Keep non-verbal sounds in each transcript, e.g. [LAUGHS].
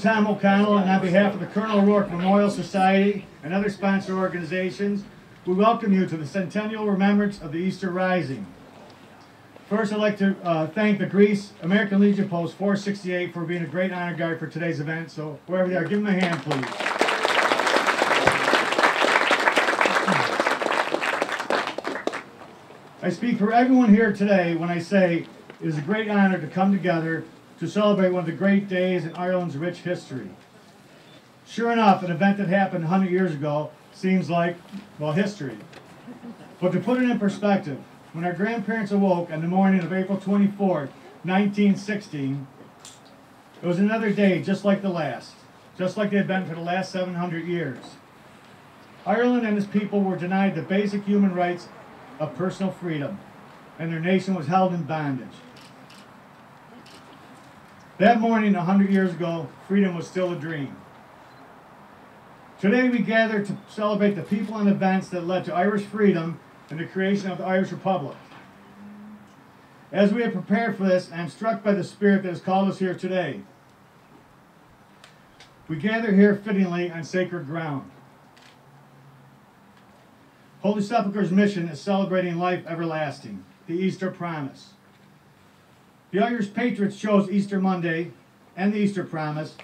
Tom O'Connell, and on behalf of the Colonel O'Rourke Memorial Society and other sponsor organizations, we welcome you to the centennial remembrance of the Easter Rising. First, I'd like to uh, thank the Greece American Legion Post 468 for being a great honor guard for today's event. So, wherever they are, give them a hand, please. I speak for everyone here today when I say it is a great honor to come together to celebrate one of the great days in Ireland's rich history. Sure enough, an event that happened 100 years ago seems like, well, history. But to put it in perspective, when our grandparents awoke on the morning of April 24, 1916, it was another day just like the last, just like they had been for the last 700 years. Ireland and its people were denied the basic human rights of personal freedom, and their nation was held in bondage. That morning, a hundred years ago, freedom was still a dream. Today we gather to celebrate the people and events that led to Irish freedom and the creation of the Irish Republic. As we have prepared for this, I am struck by the spirit that has called us here today. We gather here fittingly on sacred ground. Holy Sepulchre's mission is celebrating life everlasting, the Easter promise. The Irish patriots chose Easter Monday and the Easter promise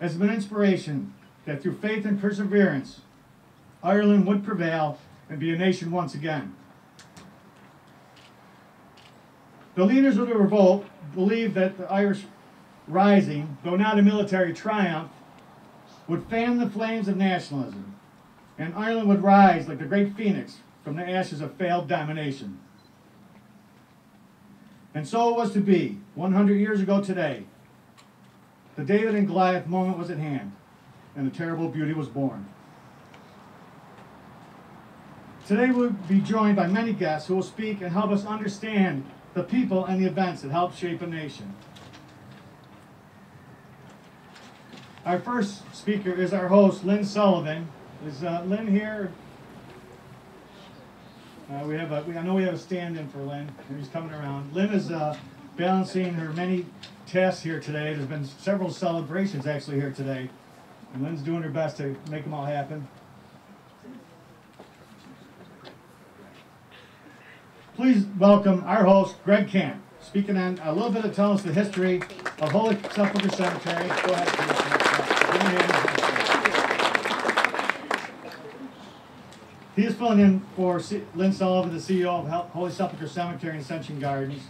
as an inspiration that through faith and perseverance, Ireland would prevail and be a nation once again. The leaders of the revolt believed that the Irish rising, though not a military triumph, would fan the flames of nationalism and Ireland would rise like the great phoenix from the ashes of failed domination. And so it was to be, 100 years ago today. The David and Goliath moment was at hand, and the terrible beauty was born. Today we'll be joined by many guests who will speak and help us understand the people and the events that helped shape a nation. Our first speaker is our host, Lynn Sullivan, is uh, Lynn here? Uh, we have a, we, I know we have a stand-in for Lynn, he's coming around. Lynn is uh, balancing her many tasks here today. There's been several celebrations actually here today, and Lynn's doing her best to make them all happen. Please welcome our host, Greg Camp, speaking on a little bit of telling us the history of Holy Sepulchre Cemetery. Go ahead, He is filling in for C Lynn Sullivan, the CEO of Holy Sepulchre Cemetery and Ascension Gardens.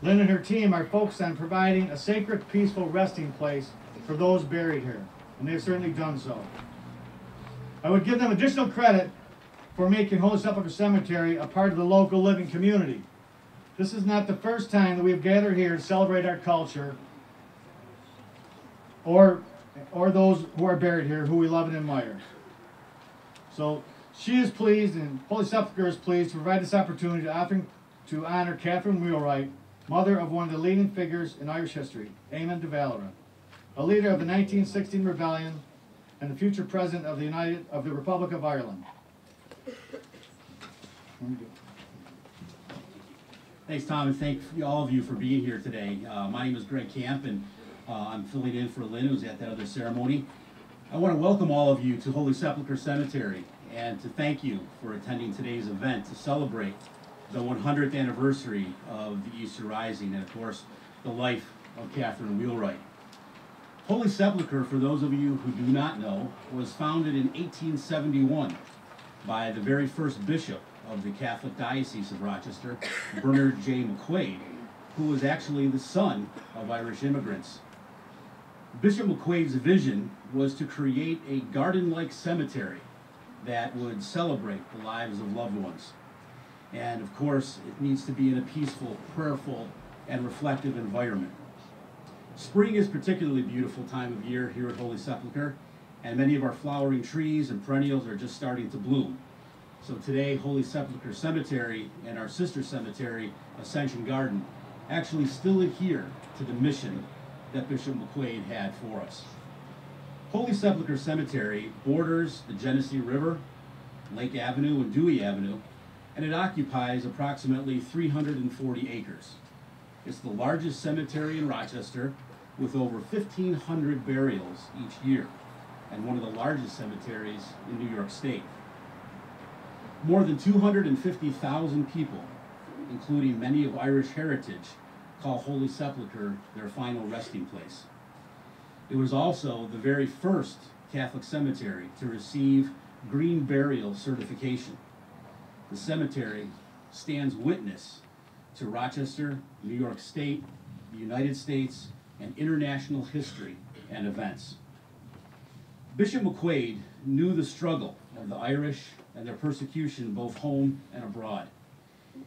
Lynn and her team are focused on providing a sacred, peaceful resting place for those buried here, and they've certainly done so. I would give them additional credit for making Holy Sepulchre Cemetery a part of the local living community. This is not the first time that we've gathered here to celebrate our culture or, or those who are buried here who we love and admire. So she is pleased, and Holy Sepulchre is pleased to provide this opportunity to, to honor Catherine Wheelwright, mother of one of the leading figures in Irish history, Eamon de Valera, a leader of the 1916 rebellion and the future president of the United of the Republic of Ireland. Thanks, Tom, and thank you all of you for being here today. Uh, my name is Greg Camp, and uh, I'm filling in for Lynn, who's at that other ceremony. I want to welcome all of you to Holy Sepulchre Cemetery and to thank you for attending today's event to celebrate the 100th anniversary of the Easter Rising and, of course, the life of Catherine Wheelwright. Holy Sepulchre, for those of you who do not know, was founded in 1871 by the very first bishop of the Catholic Diocese of Rochester, Bernard J. McQuaid, who was actually the son of Irish immigrants. Bishop McQuaid's vision was to create a garden-like cemetery that would celebrate the lives of loved ones. And of course, it needs to be in a peaceful, prayerful, and reflective environment. Spring is particularly beautiful time of year here at Holy Sepulchre, and many of our flowering trees and perennials are just starting to bloom. So today, Holy Sepulchre Cemetery and our sister cemetery, Ascension Garden, actually still adhere to the mission that Bishop McQuaid had for us. Holy Sepulchre Cemetery borders the Genesee River, Lake Avenue, and Dewey Avenue, and it occupies approximately 340 acres. It's the largest cemetery in Rochester, with over 1,500 burials each year and one of the largest cemeteries in New York State. More than 250,000 people, including many of Irish heritage, call Holy Sepulchre their final resting place. It was also the very first Catholic cemetery to receive green burial certification. The cemetery stands witness to Rochester, New York State, the United States, and international history and events. Bishop McQuaid knew the struggle of the Irish and their persecution both home and abroad.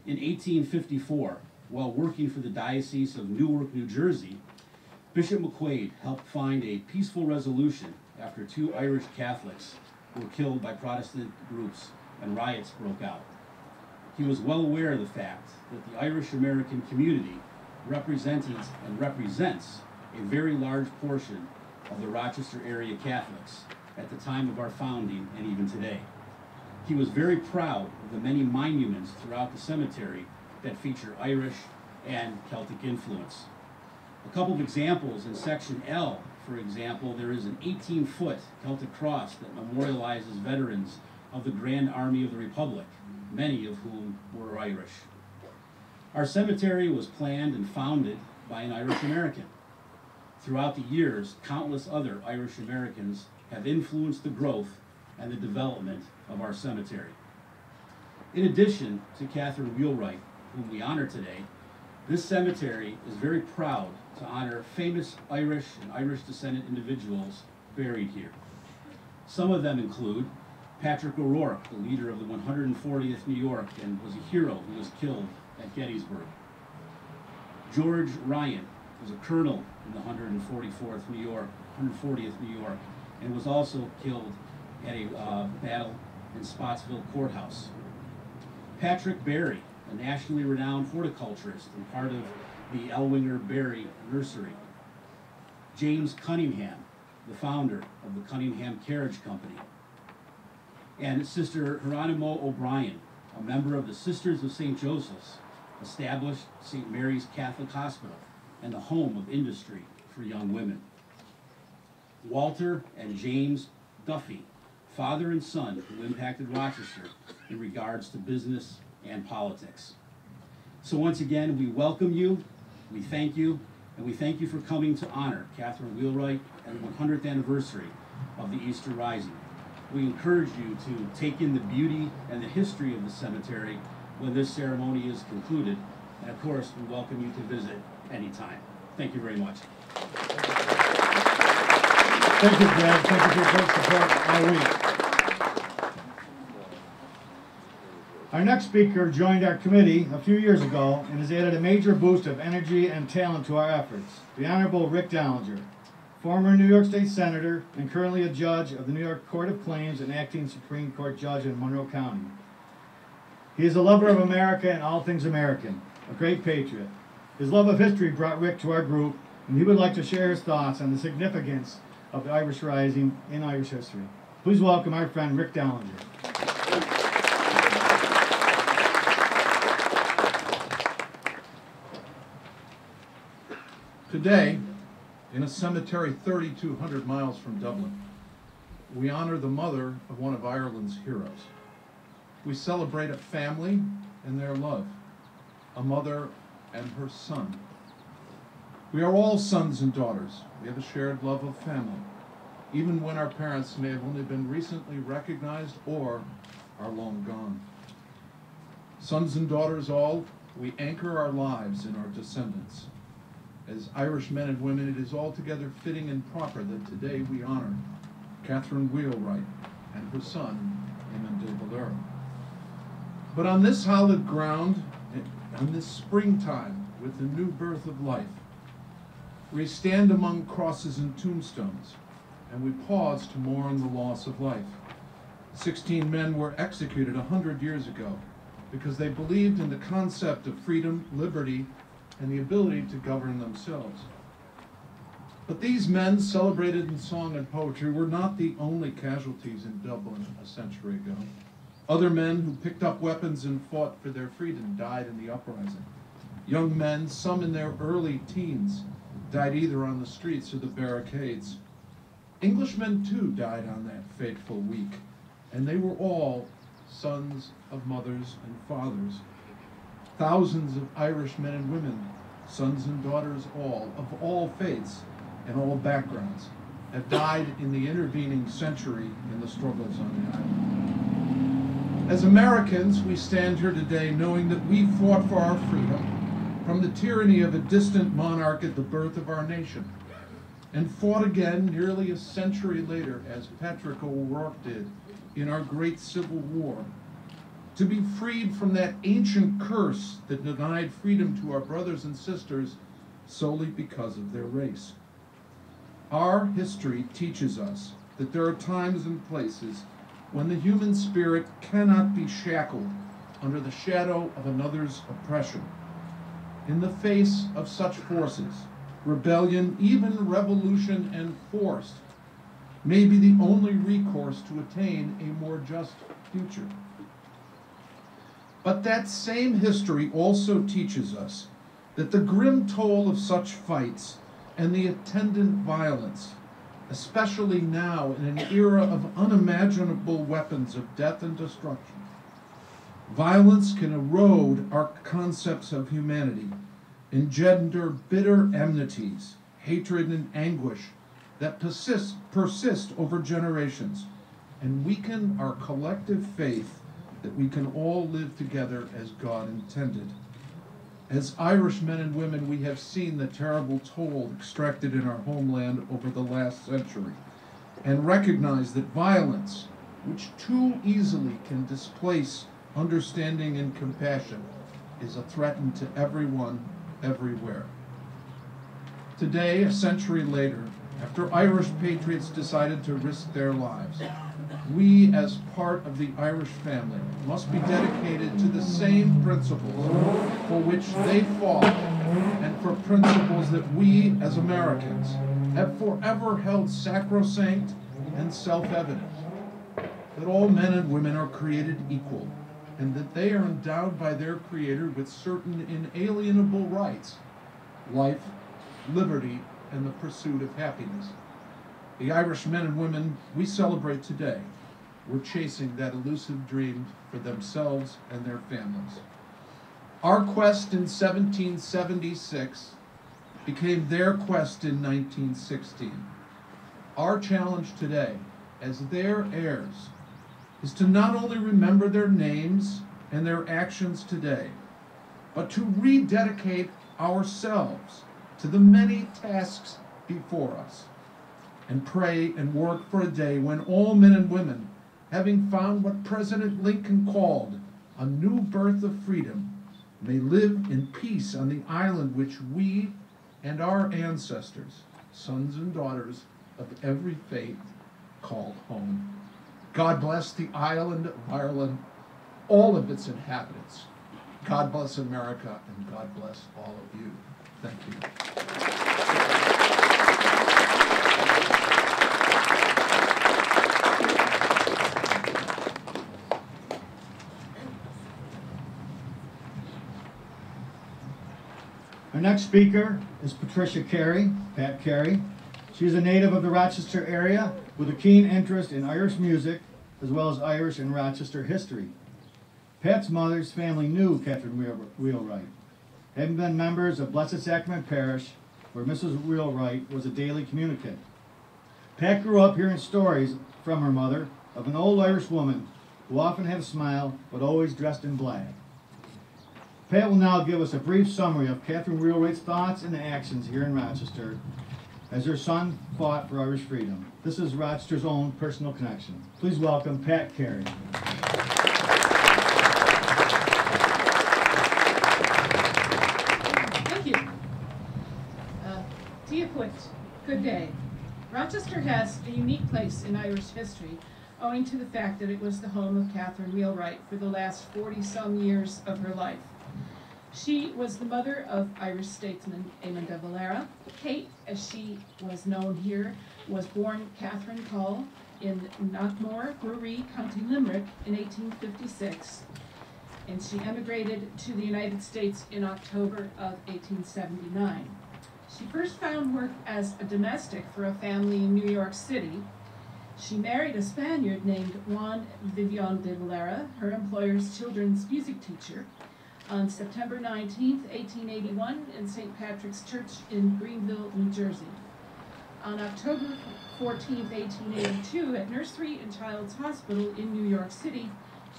In 1854, while working for the Diocese of Newark, New Jersey, Bishop McQuaid helped find a peaceful resolution after two Irish Catholics were killed by Protestant groups and riots broke out. He was well aware of the fact that the Irish American community represented and represents a very large portion of the Rochester area Catholics at the time of our founding and even today. He was very proud of the many monuments throughout the cemetery that feature Irish and Celtic influence. A couple of examples in section L, for example, there is an 18 foot Celtic cross that memorializes veterans of the Grand Army of the Republic, many of whom were Irish. Our cemetery was planned and founded by an Irish American. Throughout the years, countless other Irish Americans have influenced the growth and the development of our cemetery. In addition to Catherine Wheelwright, whom we honor today, this cemetery is very proud to honor famous Irish and Irish descendant individuals buried here. Some of them include Patrick O'Rourke, the leader of the 140th New York and was a hero who was killed at Gettysburg. George Ryan was a colonel in the 144th New York, 140th New York, and was also killed at a uh, battle in Spotsville Courthouse. Patrick Barry, a nationally renowned horticulturist and part of the Ellwanger Barry Nursery. James Cunningham, the founder of the Cunningham Carriage Company. And Sister Hieronymo O'Brien, a member of the Sisters of St. Joseph's, established St. Mary's Catholic Hospital and the home of industry for young women. Walter and James Duffy, father and son who impacted Rochester in regards to business and politics. So once again, we welcome you, we thank you, and we thank you for coming to honor Catherine Wheelwright and the 100th anniversary of the Easter Rising. We encourage you to take in the beauty and the history of the cemetery when this ceremony is concluded. And of course, we welcome you to visit anytime. Thank you very much. Thank you, Greg. Thank you for your support all week. Our next speaker joined our committee a few years ago and has added a major boost of energy and talent to our efforts. The Honorable Rick Dollinger, former New York State Senator and currently a judge of the New York Court of Claims and acting Supreme Court judge in Monroe County. He is a lover of America and all things American, a great patriot. His love of history brought Rick to our group, and he would like to share his thoughts on the significance of the Irish Rising in Irish history. Please welcome our friend Rick Dollinger. Today, in a cemetery 3,200 miles from Dublin, we honor the mother of one of Ireland's heroes. We celebrate a family and their love, a mother and her son. We are all sons and daughters. We have a shared love of family, even when our parents may have only been recently recognized or are long gone. Sons and daughters all, we anchor our lives in our descendants. As Irish men and women, it is altogether fitting and proper that today we honor Catherine Wheelwright and her son, Eamon de Valera. But on this hallowed ground, on this springtime, with the new birth of life, we stand among crosses and tombstones, and we pause to mourn the loss of life. Sixteen men were executed a hundred years ago because they believed in the concept of freedom, liberty, and the ability to govern themselves. But these men, celebrated in song and poetry, were not the only casualties in Dublin a century ago. Other men who picked up weapons and fought for their freedom died in the uprising. Young men, some in their early teens, died either on the streets or the barricades. Englishmen too died on that fateful week, and they were all sons of mothers and fathers. Thousands of Irish men and women, sons and daughters all, of all faiths and all backgrounds, have died in the intervening century in the struggles on the island. As Americans, we stand here today knowing that we fought for our freedom from the tyranny of a distant monarch at the birth of our nation, and fought again nearly a century later, as Patrick O'Rourke did in our great Civil War, to be freed from that ancient curse that denied freedom to our brothers and sisters solely because of their race. Our history teaches us that there are times and places when the human spirit cannot be shackled under the shadow of another's oppression. In the face of such forces, rebellion, even revolution and force, may be the only recourse to attain a more just future. But that same history also teaches us that the grim toll of such fights and the attendant violence, especially now in an era of unimaginable weapons of death and destruction, violence can erode our concepts of humanity, engender bitter enmities, hatred, and anguish that persist, persist over generations, and weaken our collective faith that we can all live together as God intended. As Irish men and women, we have seen the terrible toll extracted in our homeland over the last century and recognize that violence, which too easily can displace understanding and compassion, is a threat to everyone, everywhere. Today, a century later, after Irish patriots decided to risk their lives, we, as part of the Irish family, must be dedicated to the same principles for which they fought and for principles that we, as Americans, have forever held sacrosanct and self evident that all men and women are created equal and that they are endowed by their Creator with certain inalienable rights life, liberty, and the pursuit of happiness. The Irish men and women we celebrate today were chasing that elusive dream for themselves and their families. Our quest in 1776 became their quest in 1916. Our challenge today, as their heirs, is to not only remember their names and their actions today, but to rededicate ourselves to the many tasks before us and pray and work for a day when all men and women, having found what President Lincoln called a new birth of freedom, may live in peace on the island which we and our ancestors, sons and daughters of every faith, call home. God bless the island of Ireland, all of its inhabitants. God bless America, and God bless all of you. Thank you. Next speaker is Patricia Carey, Pat Carey. She's a native of the Rochester area with a keen interest in Irish music as well as Irish and Rochester history. Pat's mother's family knew Catherine Wheel- Wheelwright, having been members of Blessed Sacrament Parish, where Mrs. Wheelwright was a daily communicant. Pat grew up hearing stories from her mother of an old Irish woman who often had a smile but always dressed in black. Pat will now give us a brief summary of Catherine Wheelwright's thoughts and actions here in Rochester as her son fought for Irish freedom. This is Rochester's own personal connection. Please welcome Pat Carey. Thank you. Uh, Dia dhuit, good day. Rochester has a unique place in Irish history owing to the fact that it was the home of Catherine Wheelwright for the last 40-some years of her life. She was the mother of Irish statesman Eamon de Valera. Kate, as she was known here, was born Catherine Coll in Knockmore, Bruree, County Limerick in 1856 and she emigrated to the United States in October of 1879. She first found work as a domestic for a family in New York City. She married a Spaniard named Juan Vivion de Valera, her employer's children's music teacher, on September 19, 1881, in St. Patrick's Church in Greenville, New Jersey. On October 14, 1882, at Nursery and Child's Hospital in New York City,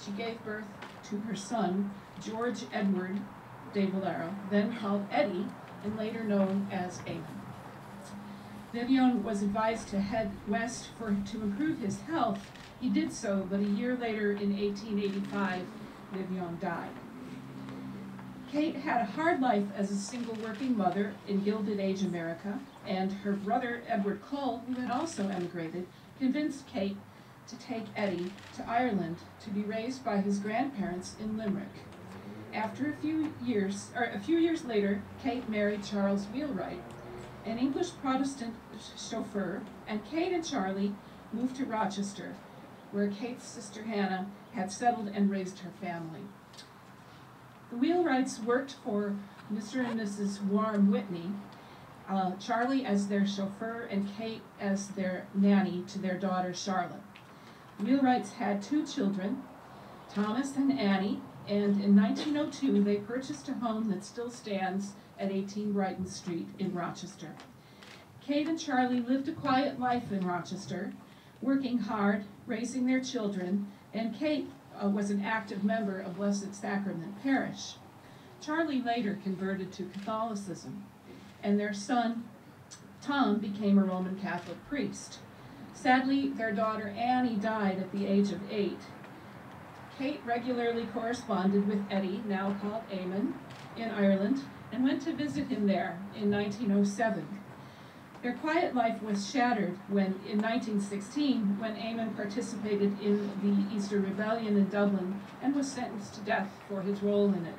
she gave birth to her son, George Edward de Valera, then called Eddie and later known as Eamon. Vivion was advised to head west for to improve his health. He did so, but a year later, in 1885, Vivion died. Kate had a hard life as a single working mother in Gilded Age America, and her brother Edward Coll, who had also emigrated, convinced Kate to take Eddie to Ireland to be raised by his grandparents in Limerick. After a few years, or a few years later, Kate married Charles Wheelwright, an English Protestant chauffeur, and Kate and Charlie moved to Rochester, where Kate's sister Hannah had settled and raised her family. Wheelwrights worked for Mr. and Mrs. Warren Whitney, uh, Charlie as their chauffeur and Kate as their nanny to their daughter Charlotte. Wheelwrights had two children, Thomas and Annie, and in 1902 they purchased a home that still stands at 18 Brighton Street in Rochester. Kate and Charlie lived a quiet life in Rochester, working hard, raising their children, and Kate uh, was an active member of Blessed Sacrament Parish. Charlie later converted to Catholicism, and their son, Tom, became a Roman Catholic priest. Sadly, their daughter Annie died at the age of eight. Kate regularly corresponded with Eddie, now called Eamon, in Ireland, and went to visit him there in 1907. Their quiet life was shattered when, in 1916, when Eamon participated in the Easter Rebellion in Dublin and was sentenced to death for his role in it.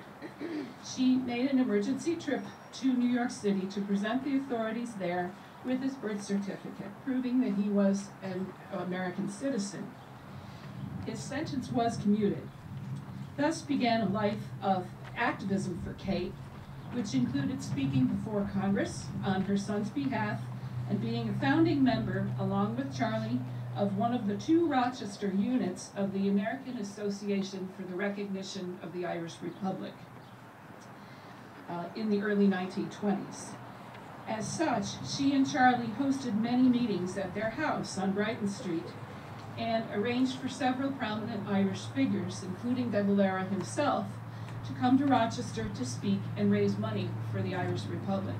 She made an emergency trip to New York City to present the authorities there with his birth certificate, proving that he was an American citizen. His sentence was commuted. Thus began a life of activism for Kate, which included speaking before Congress on her son's behalf and being a founding member, along with Charlie, of one of the two Rochester units of the American Association for the Recognition of the Irish Republic uh, in the early 1920s. As such, she and Charlie hosted many meetings at their house on Brighton Street and arranged for several prominent Irish figures, including De Valera himself, to come to Rochester to speak and raise money for the Irish Republic.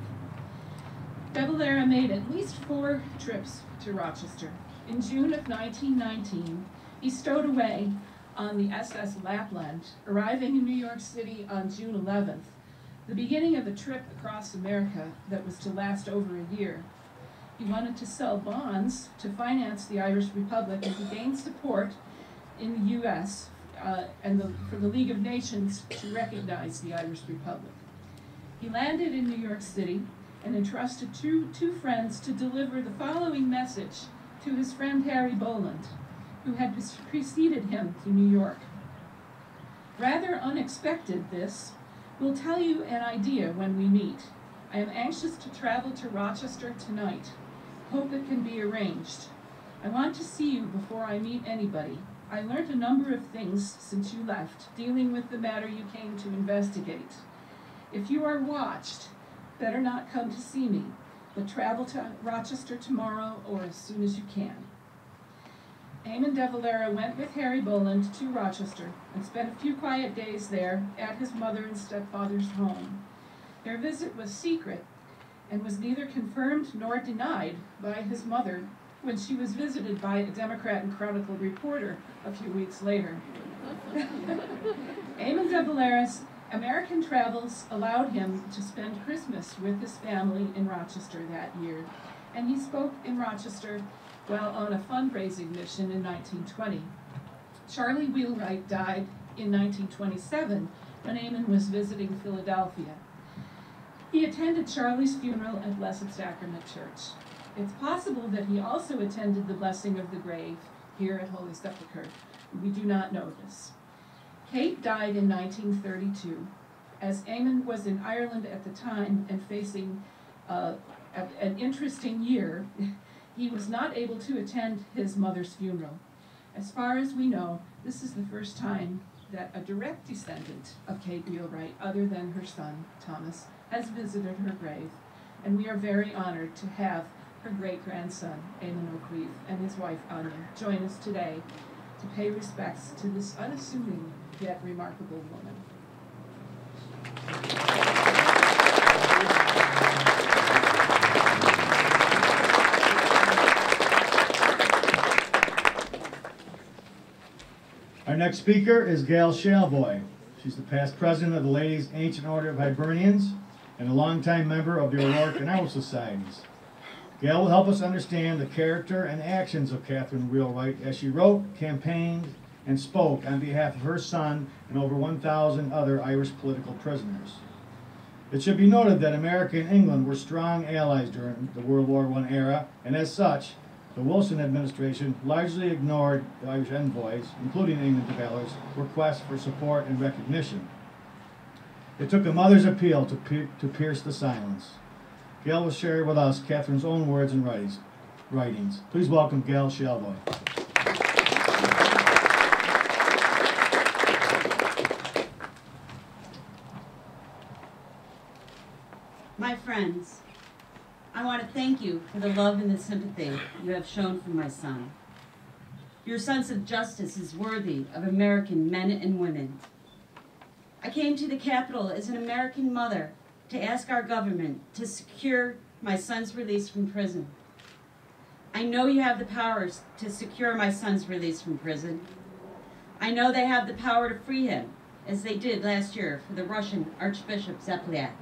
De Valera made at least four trips to Rochester. In June of 1919, he stowed away on the SS Lapland, arriving in New York City on June 11th, the beginning of a trip across America that was to last over a year. He wanted to sell bonds to finance the Irish Republic and to gain support in the U.S. Uh, and the, for the League of Nations to recognize the Irish Republic. He landed in New York City and entrusted two, two friends to deliver the following message to his friend Harry Boland, who had preceded him to New York. Rather unexpected, this We'll tell you an idea when we meet. I am anxious to travel to Rochester tonight. Hope it can be arranged. I want to see you before I meet anybody. I learned a number of things since you left, dealing with the matter you came to investigate. If you are watched, better not come to see me, but travel to Rochester tomorrow or as soon as you can. Eamon de Valera went with Harry Boland to Rochester and spent a few quiet days there at his mother and stepfather's home. Their visit was secret and was neither confirmed nor denied by his mother when she was visited by a Democrat and Chronicle reporter a few weeks later. [LAUGHS] Eamon de Valera's American travels allowed him to spend Christmas with his family in Rochester that year, and he spoke in Rochester while on a fundraising mission in 1920. Charlie Wheelwright died in 1927 when Eamon was visiting Philadelphia. He attended Charlie's funeral at Blessed Sacrament Church. It's possible that he also attended the blessing of the grave here at Holy Sepulchre. We do not know this. Kate died in 1932, as Eamon was in Ireland at the time and facing uh, an interesting year. He was not able to attend his mother's funeral. As far as we know, this is the first time that a direct descendant of Kate Wheelwright, other than her son, Thomas, has visited her grave. And we are very honored to have her great-grandson, Eamon Ó Cuív, and his wife, Anya, join us today to pay respects to this unassuming yet remarkable woman. Our next speaker is Gail Shalvoy. She's the past president of the Ladies Ancient Order of Hibernians and a longtime member of the O'Rourke and Owl Societies. Gail will help us understand the character and actions of Catherine Wheelwright as she wrote, campaigned, and spoke on behalf of her son and over 1,000 other Irish political prisoners. It should be noted that America and England were strong allies during the World War I era, and as such, the Wilson administration largely ignored the Irish envoys, including England Valor's, requests for support and recognition. It took a mother's appeal to, to pierce the silence. Gail will share with us Catherine's own words and writings. writings. Please welcome Gail Shalvoy. My friends, I want to thank you for the love and the sympathy you have shown for my son. Your sense of justice is worthy of American men and women. I came to the Capitol as an American mother to ask our government to secure my son's release from prison. I know you have the powers to secure my son's release from prison. I know they have the power to free him, as they did last year for the Russian Archbishop Cieplak.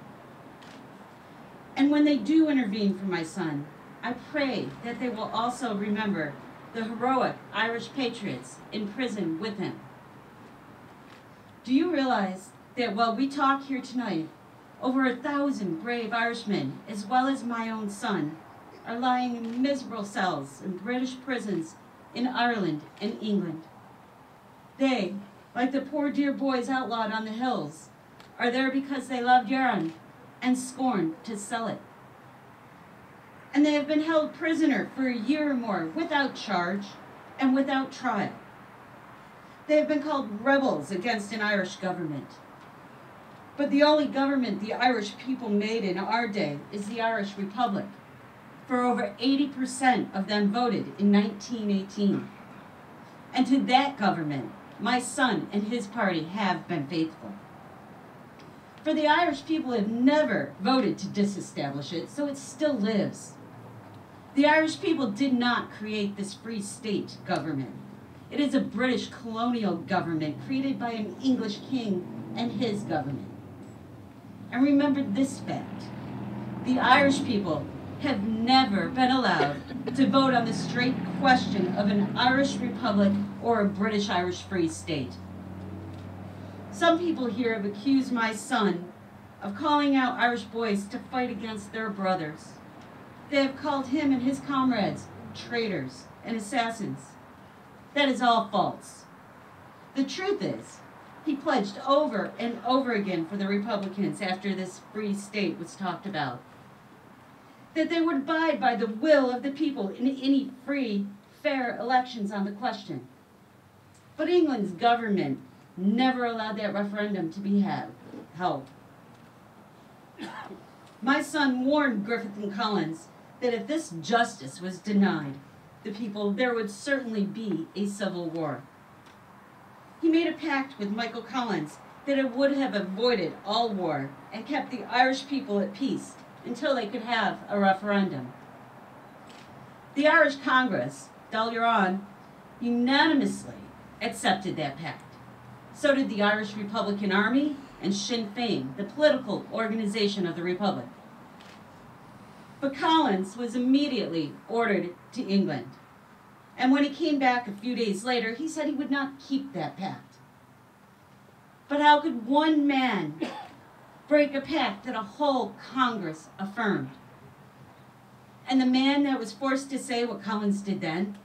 And when they do intervene for my son, I pray that they will also remember the heroic Irish patriots in prison with him. Do you realize that while we talk here tonight, over a thousand brave Irishmen, as well as my own son, are lying in miserable cells in British prisons in Ireland and England? They, like the poor dear boys outlawed on the hills, are there because they loved Erin and scorned to sell it. And they have been held prisoner for a year or more without charge and without trial. They have been called rebels against an Irish government. But the only government the Irish people made in our day is the Irish Republic. For over 80% of them voted in 1918. And to that government, my son and his party have been faithful. For the Irish people have never voted to disestablish it, so it still lives. The Irish people did not create this free state government. It is a British colonial government created by an English king and his government. And remember this fact the Irish people have never been allowed to vote on the straight question of an Irish republic or a British Irish free state. Some people here have accused my son of calling out Irish boys to fight against their brothers. They have called him and his comrades traitors and assassins. That is all false. The truth is, he pledged over and over again for the Republicans after this free state was talked about that they would abide by the will of the people in any free, fair elections on the question. But England's government never allowed that referendum to be had, held. My son warned Griffith and Collins that if this justice was denied the people, there would certainly be a civil war. He made a pact with Michael Collins that it would have avoided all war and kept the Irish people at peace until they could have a referendum. The Irish Congress, Dáil unanimously accepted that pact. So did the Irish Republican Army and Sinn Féin, the political organization of the Republic. But Collins was immediately ordered to England. And when he came back a few days later, he said he would not keep that pact. But how could one man break a pact that a whole Congress affirmed. And the man that was forced to say what Collins did then,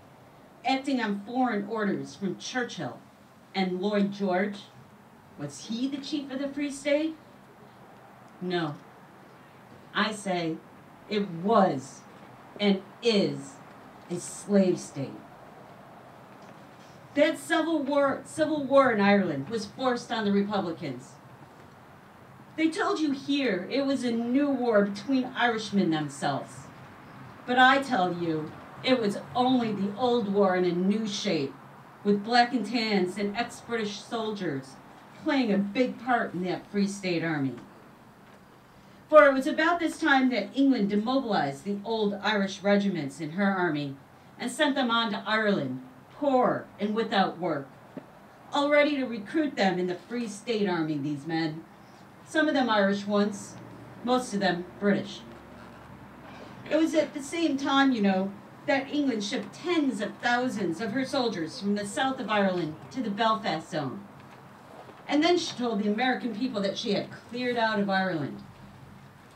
acting on foreign orders from Churchill and Lloyd George, was he the chief of the Free State? No. I say it was and is a slave state. That civil war, civil war in Ireland was forced on the Republicans. They told you here it was a new war between Irishmen themselves. But I tell you, it was only the old war in a new shape, with black and tans and ex-British soldiers playing a big part in that Free State Army. For it was about this time that England demobilized the old Irish regiments in her army and sent them on to Ireland, poor and without work. All ready to recruit them in the Free State Army, these men. Some of them Irish ones, most of them British. It was at the same time, you know, that England shipped tens of thousands of her soldiers from the south of Ireland to the Belfast zone. And then she told the American people that she had cleared out of Ireland.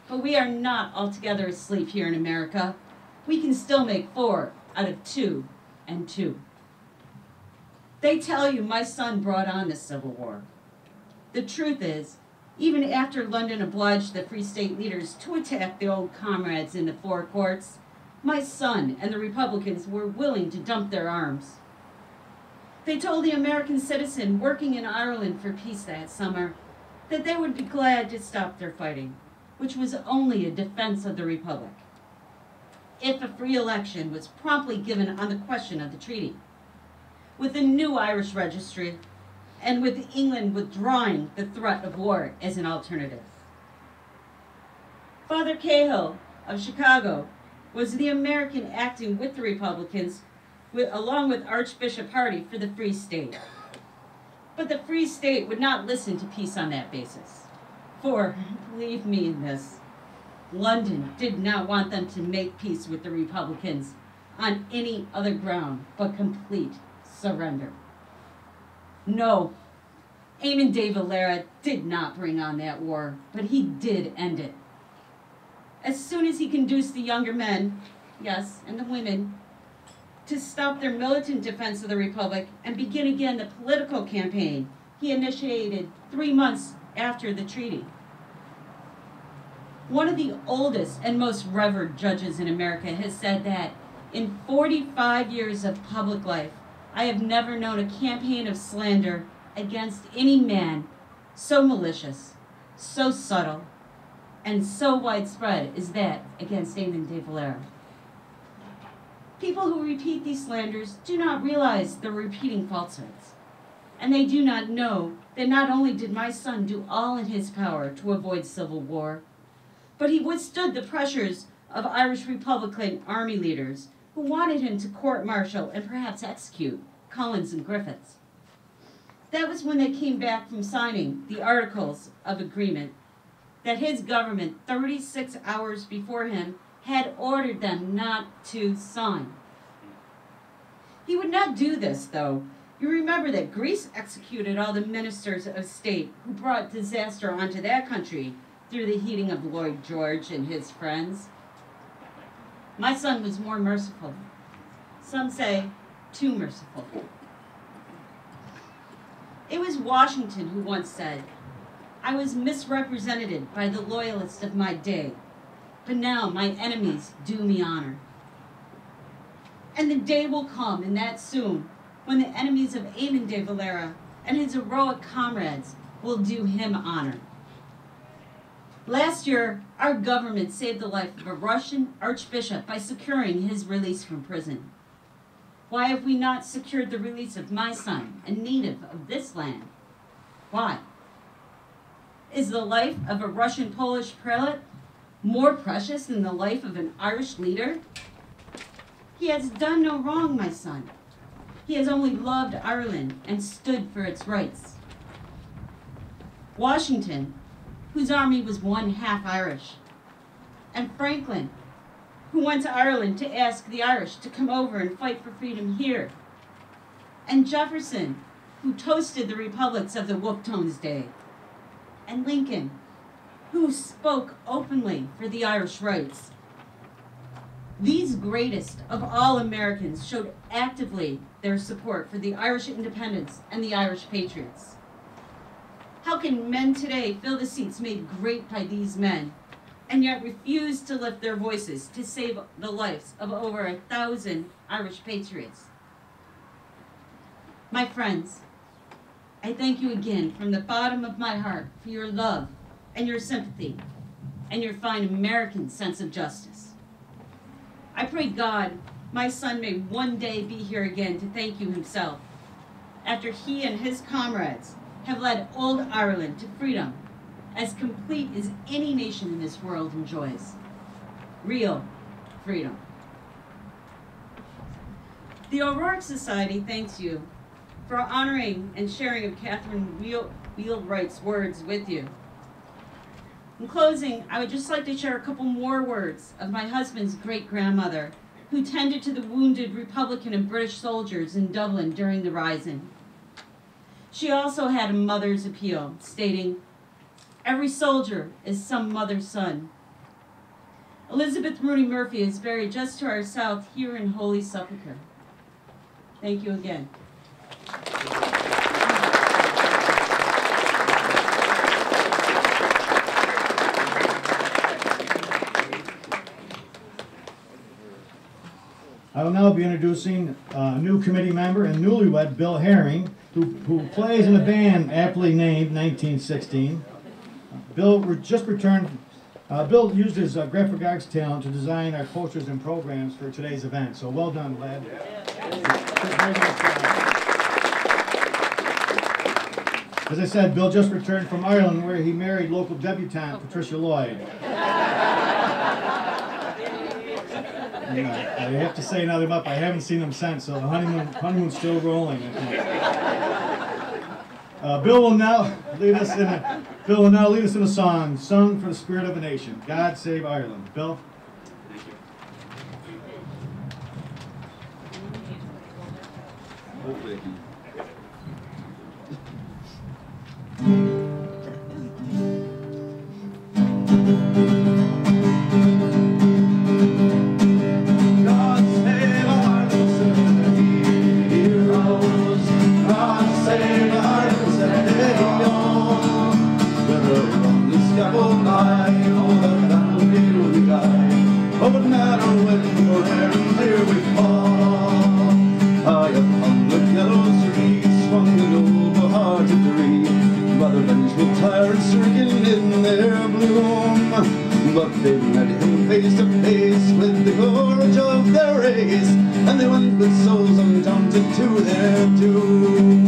But we are not altogether asleep here in America. We can still make four out of two and two. They tell you my son brought on the Civil War. The truth is, even after London obliged the Free State leaders to attack the old comrades in the four courts, my son and the Republicans were willing to dump their arms. They told the American citizen working in Ireland for peace that summer that they would be glad to stop their fighting, which was only a defense of the Republic, if a free election was promptly given on the question of the treaty. With a new Irish registry, and with England withdrawing the threat of war as an alternative. Father Cahill of Chicago was the American acting with the Republicans with, along with Archbishop Hardy for the Free State. But the Free State would not listen to peace on that basis. For, believe me in this, London did not want them to make peace with the Republicans on any other ground but complete surrender. No, Eamon de Valera did not bring on that war, but he did end it. As soon as he conduced the younger men, yes, and the women, to stop their militant defense of the Republic and begin again the political campaign he initiated three months after the treaty. One of the oldest and most revered judges in America has said that in 45 years of public life, I have never known a campaign of slander against any man so malicious, so subtle, and so widespread is that against Eamon de Valera. People who repeat these slanders do not realize they're repeating falsehoods. And they do not know that not only did my son do all in his power to avoid civil war, but he withstood the pressures of Irish Republican army leaders who wanted him to court martial and perhaps execute Collins and Griffiths. That was when they came back from signing the Articles of Agreement that his government, 36 hours before him, had ordered them not to sign. He would not do this, though. You remember that Greece executed all the ministers of state who brought disaster onto that country through the heating of Lloyd George and his friends. My son was more merciful. Some say too merciful. It was Washington who once said, I was misrepresented by the loyalists of my day, but now my enemies do me honor. And the day will come, and that soon, when the enemies of Eamon de Valera and his heroic comrades will do him honor. Last year, our government saved the life of a Russian archbishop by securing his release from prison. Why have we not secured the release of my son, a native of this land? Why? Is the life of a Russian Polish prelate more precious than the life of an Irish leader? He has done no wrong, my son. He has only loved Ireland and stood for its rights. Washington, whose army was one half Irish, and Franklin, who went to Ireland to ask the Irish to come over and fight for freedom here, and Jefferson, who toasted the republics of the Wolfe Tone's Day, and Lincoln, who spoke openly for the Irish rights. These greatest of all Americans showed actively their support for the Irish independence and the Irish patriots. How can men today fill the seats made great by these men and yet refuse to lift their voices to save the lives of over a thousand Irish patriots. My friends, I thank you again from the bottom of my heart for your love and your sympathy and your fine American sense of justice. I pray God my son may one day be here again to thank you himself after he and his comrades have led old Ireland to freedom as complete as any nation in this world enjoys. Real freedom. The O'Rourke Society thanks you for honoring and sharing of Catherine Wheel- Wheelwright's words with you. In closing, I would just like to share a couple more words of my husband's great grandmother, who tended to the wounded Republican and British soldiers in Dublin during the Rising. She also had a mother's appeal, stating, Every soldier is some mother's son. Elizabeth Rooney Murphy is buried just to our south here in Holy Sepulchre. Thank you again. I will now be introducing uh, a new committee member and newlywed Bill Herring, who, who plays in a band aptly named 1916. Bill re- just returned, uh, Bill used his uh, graphic arts talent to design our posters and programs for today's event, so well done, lad. Very As I said, Bill just returned from Ireland where he married local debutante Patricia Lloyd. And, uh, I have to say now they're up. I haven't seen them since, so the honeymoon honeymoon's still rolling. I think. Uh, Bill will now lead us in a Bill will now lead us in a song sung for the spirit of a nation. God save Ireland. Bill. God But they met him face to face with the courage of their race, and they went with souls undaunted to their doom.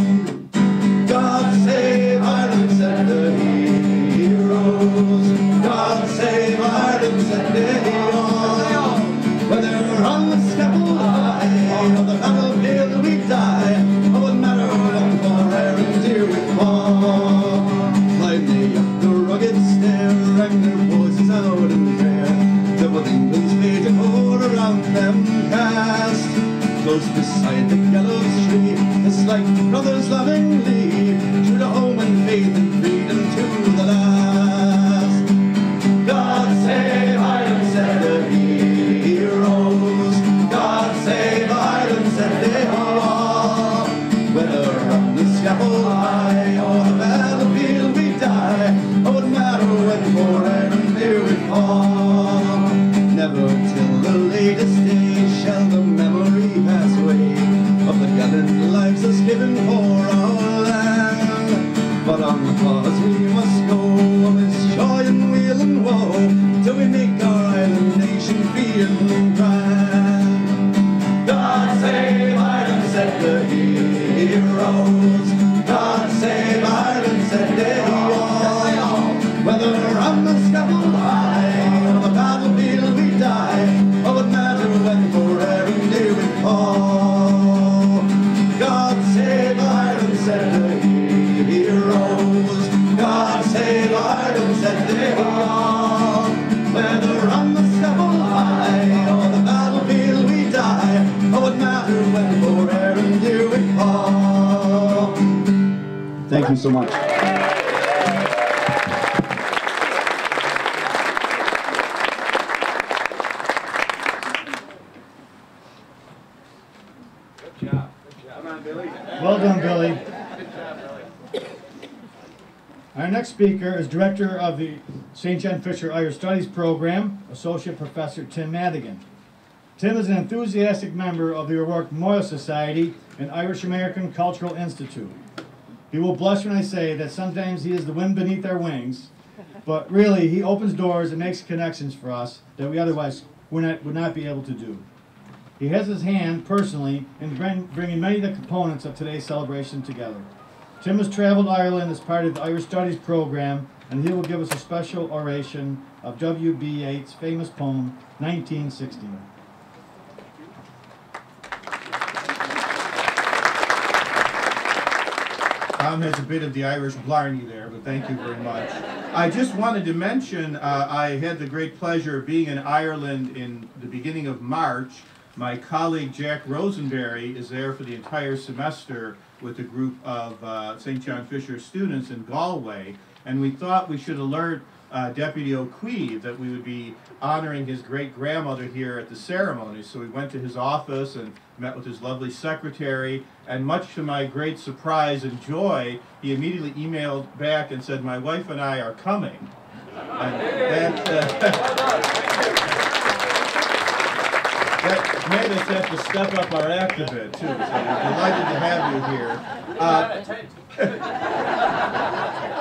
Director of the St. John Fisher Irish Studies Program, Associate Professor Tim Madigan. Tim is an enthusiastic member of the O'Rourke Memorial Society and Irish American Cultural Institute. He will blush when I say that sometimes he is the wind beneath our wings, but really he opens doors and makes connections for us that we otherwise would not, would not be able to do. He has his hand personally in bring- bringing many of the components of today's celebration together. Tim has traveled Ireland as part of the Irish Studies program, and he will give us a special oration of W.B. Yeats' famous poem, 1916. Tom has a bit of the Irish blarney there, but thank you very much. I just wanted to mention uh, I had the great pleasure of being in Ireland in the beginning of March. My colleague Jack Rosenberry is there for the entire semester with a group of uh, St. John Fisher students in Galway, and we thought we should alert uh, Deputy Ó Cuív that we would be honoring his great grandmother here at the ceremony. So we went to his office and met with his lovely secretary, and much to my great surprise and joy, he immediately emailed back and said, "My wife and I are coming." And that, uh, [LAUGHS] that made us have to step up our act a bit too. So we're delighted to have you here. Uh, [LAUGHS]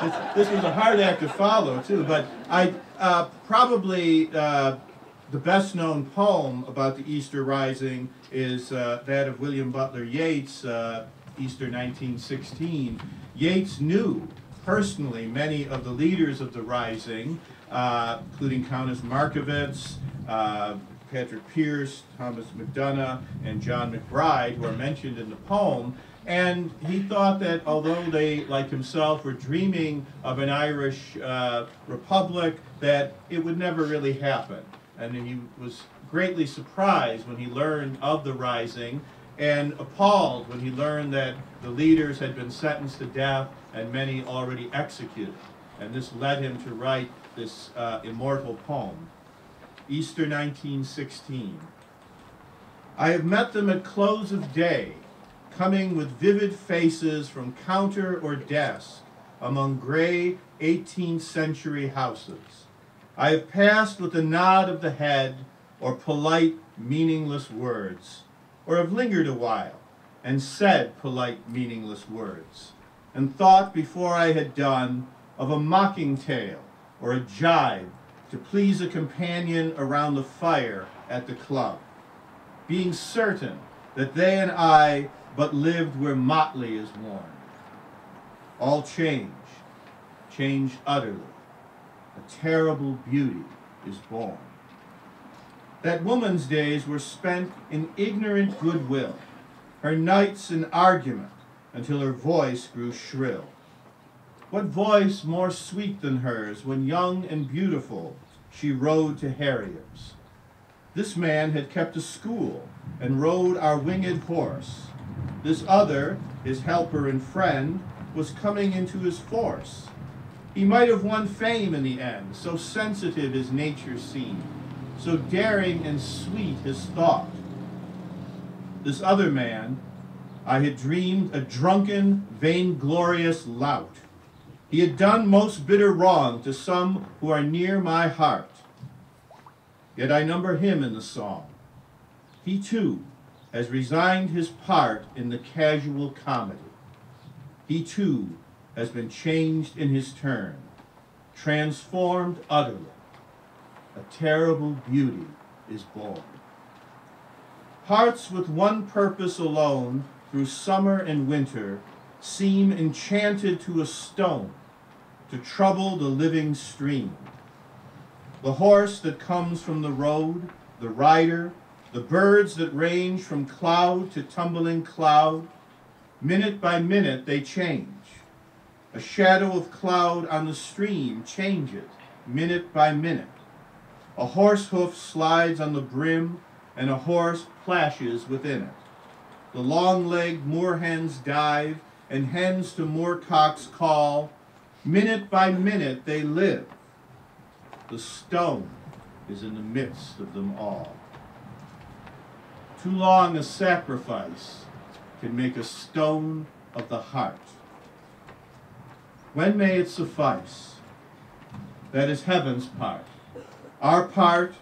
this, this was a hard act to follow too, but I uh, probably uh, the best known poem about the Easter Rising is uh, that of William Butler Yeats, uh, Easter 1916. Yeats knew personally many of the leaders of the Rising, uh, including Countess Markievicz, uh, Patrick Pearse, Thomas MacDonagh, and John MacBride, who are mentioned in the poem. And he thought that although they, like himself, were dreaming of an Irish uh, republic, that it would never really happen. And he was greatly surprised when he learned of the rising and appalled when he learned that the leaders had been sentenced to death and many already executed. And this led him to write this uh, immortal poem, Easter 1916. I have met them at close of day, coming with vivid faces from counter or desk among gray 18th century houses. I have passed with a nod of the head or polite, meaningless words, or have lingered a while and said polite, meaningless words, and thought before I had done of a mocking tale or a jibe to please a companion around the fire at the club, being certain that they and I but lived where motley is worn. All change, changed utterly. A terrible beauty is born. That woman's days were spent in ignorant goodwill, her nights in argument until her voice grew shrill. What voice more sweet than hers when young and beautiful she rode to harriers? This man had kept a school and rode our winged horse. This other, his helper and friend, was coming into his force. He might have won fame in the end, so sensitive his nature seemed, so daring and sweet his thought. This other man, I had dreamed a drunken, vainglorious lout. He had done most bitter wrong to some who are near my heart. Yet I number him in the song. He too has resigned his part in the casual comedy. He too has been changed in his turn, transformed utterly. A terrible beauty is born. Hearts with one purpose alone through summer and winter seem enchanted to a stone to trouble the living stream. The horse that comes from the road, the rider, the birds that range from cloud to tumbling cloud, minute by minute they change. A shadow of cloud on the stream changes minute by minute. A horse hoof slides on the brim, and a horse plashes within it. The long-legged moorhens dive, and hens to moorcocks call. Minute by minute they live. The stone is in the midst of them all. Too long a sacrifice can make a stone of the heart. When may it suffice That is heaven's part. Our part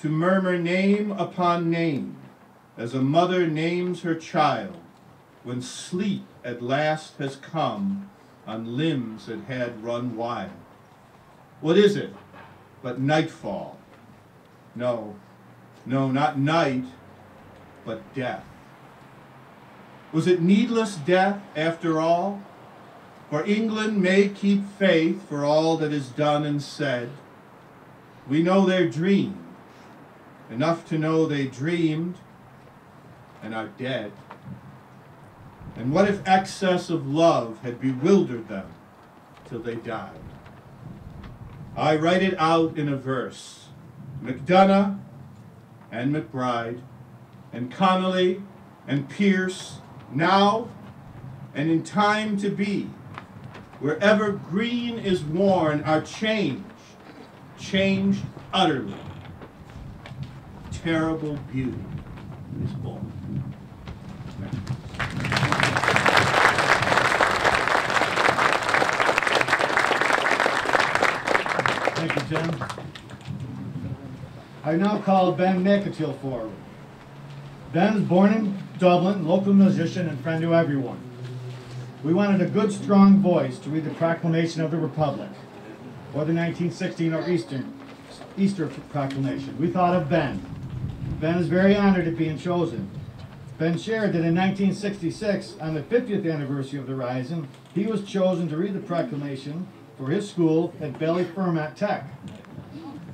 to murmur name upon name as a mother names her child when sleep at last has come on limbs that had run wild. What is it but nightfall? No, no, not night, but death. Was it needless death after all? For England may keep faith for all that is done and said. We know their dream, enough to know they dreamed and are dead. And what if excess of love had bewildered them till they died? I write it out in a verse. MacDonagh and MacBride and Connolly and Pearse, now and in time to be, wherever green is worn, are changed, changed utterly. Terrible beauty is born. Thank you, Tim. I now call Ben McAtill forward. Ben is born in Dublin, local musician and friend to everyone. We wanted a good, strong voice to read the Proclamation of the Republic, or the 1916 or Eastern, Easter Proclamation. We thought of Ben. Ben is very honored at being chosen. Ben shared that in 1966, on the 50th anniversary of the Rising, he was chosen to read the proclamation for his school at Ballyfermot Tech.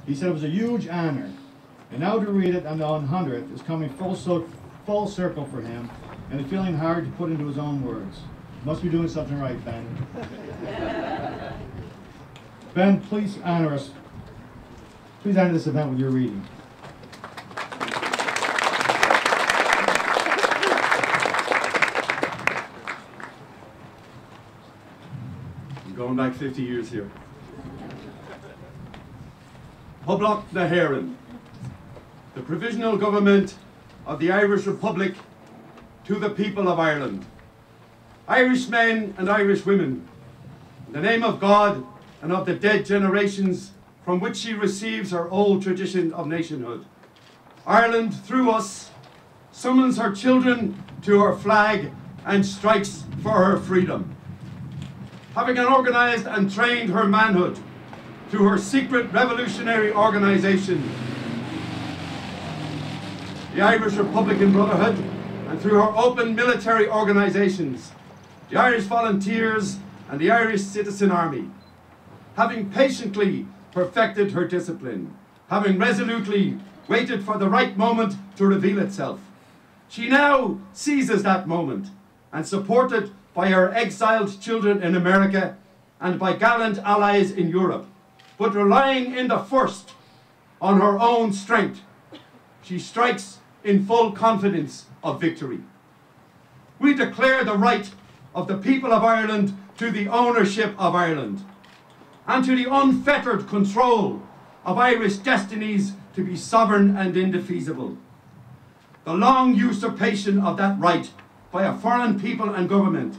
He said it was a huge honor, and now to read it on the 100th is coming full, so, full circle for him, and it's feeling hard to put into his own words. Must be doing something right, Ben. [LAUGHS] ben, please honor us. Please honor this event with your reading. I'm going back 50 years here. Poblacht na hÉireann, the provisional government of the Irish Republic to the people of Ireland. Irish men and Irish women, in the name of God and of the dead generations from which she receives her old tradition of nationhood. Ireland, through us, summons her children to her flag and strikes for her freedom having organised and trained her manhood through her secret revolutionary organisation, the Irish Republican Brotherhood, and through her open military organisations, the Irish Volunteers and the Irish Citizen Army, having patiently perfected her discipline, having resolutely waited for the right moment to reveal itself. She now seizes that moment and supported by her exiled children in America and by gallant allies in Europe, but relying in the first on her own strength, she strikes in full confidence of victory. We declare the right of the people of Ireland to the ownership of Ireland and to the unfettered control of Irish destinies to be sovereign and indefeasible. The long usurpation of that right by a foreign people and government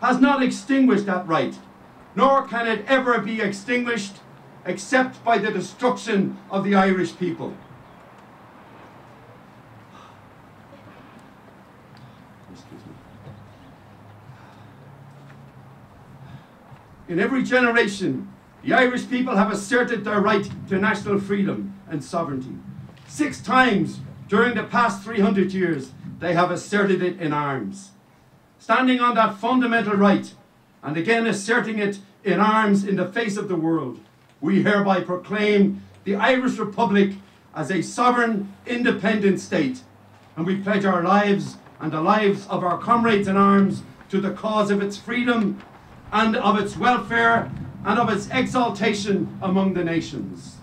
has not extinguished that right, nor can it ever be extinguished except by the destruction of the Irish people. Excuse me. In every generation, the Irish people have asserted their right to national freedom and sovereignty. Six times during the past 300 years, they have asserted it in arms. Standing on that fundamental right, and again asserting it in arms in the face of the world, we hereby proclaim the Irish Republic as a sovereign, independent state, and we pledge our lives and the lives of our comrades in arms to the cause of its freedom and of its welfare and of its exaltation among the nations.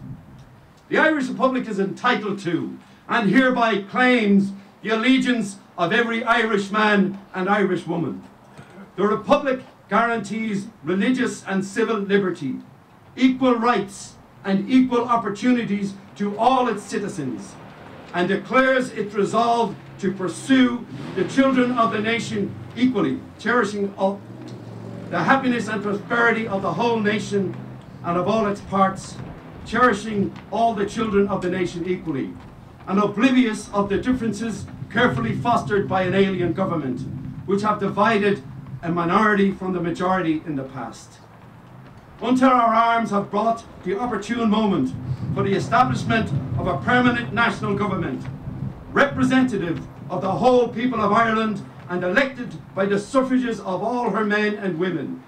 The Irish Republic is entitled to and hereby claims the allegiance of every Irish man and Irish woman. The Republic guarantees religious and civil liberty, equal rights and equal opportunities to all its citizens, and declares its resolve to pursue the children of the nation equally, cherishing all the happiness and prosperity of the whole nation and of all its parts, cherishing all the children of the nation equally, and oblivious of the differences carefully fostered by an alien government, which have divided a minority from the majority in the past. Until our arms have brought the opportune moment for the establishment of a permanent national government, representative of the whole people of Ireland and elected by the suffrages of all her men and women,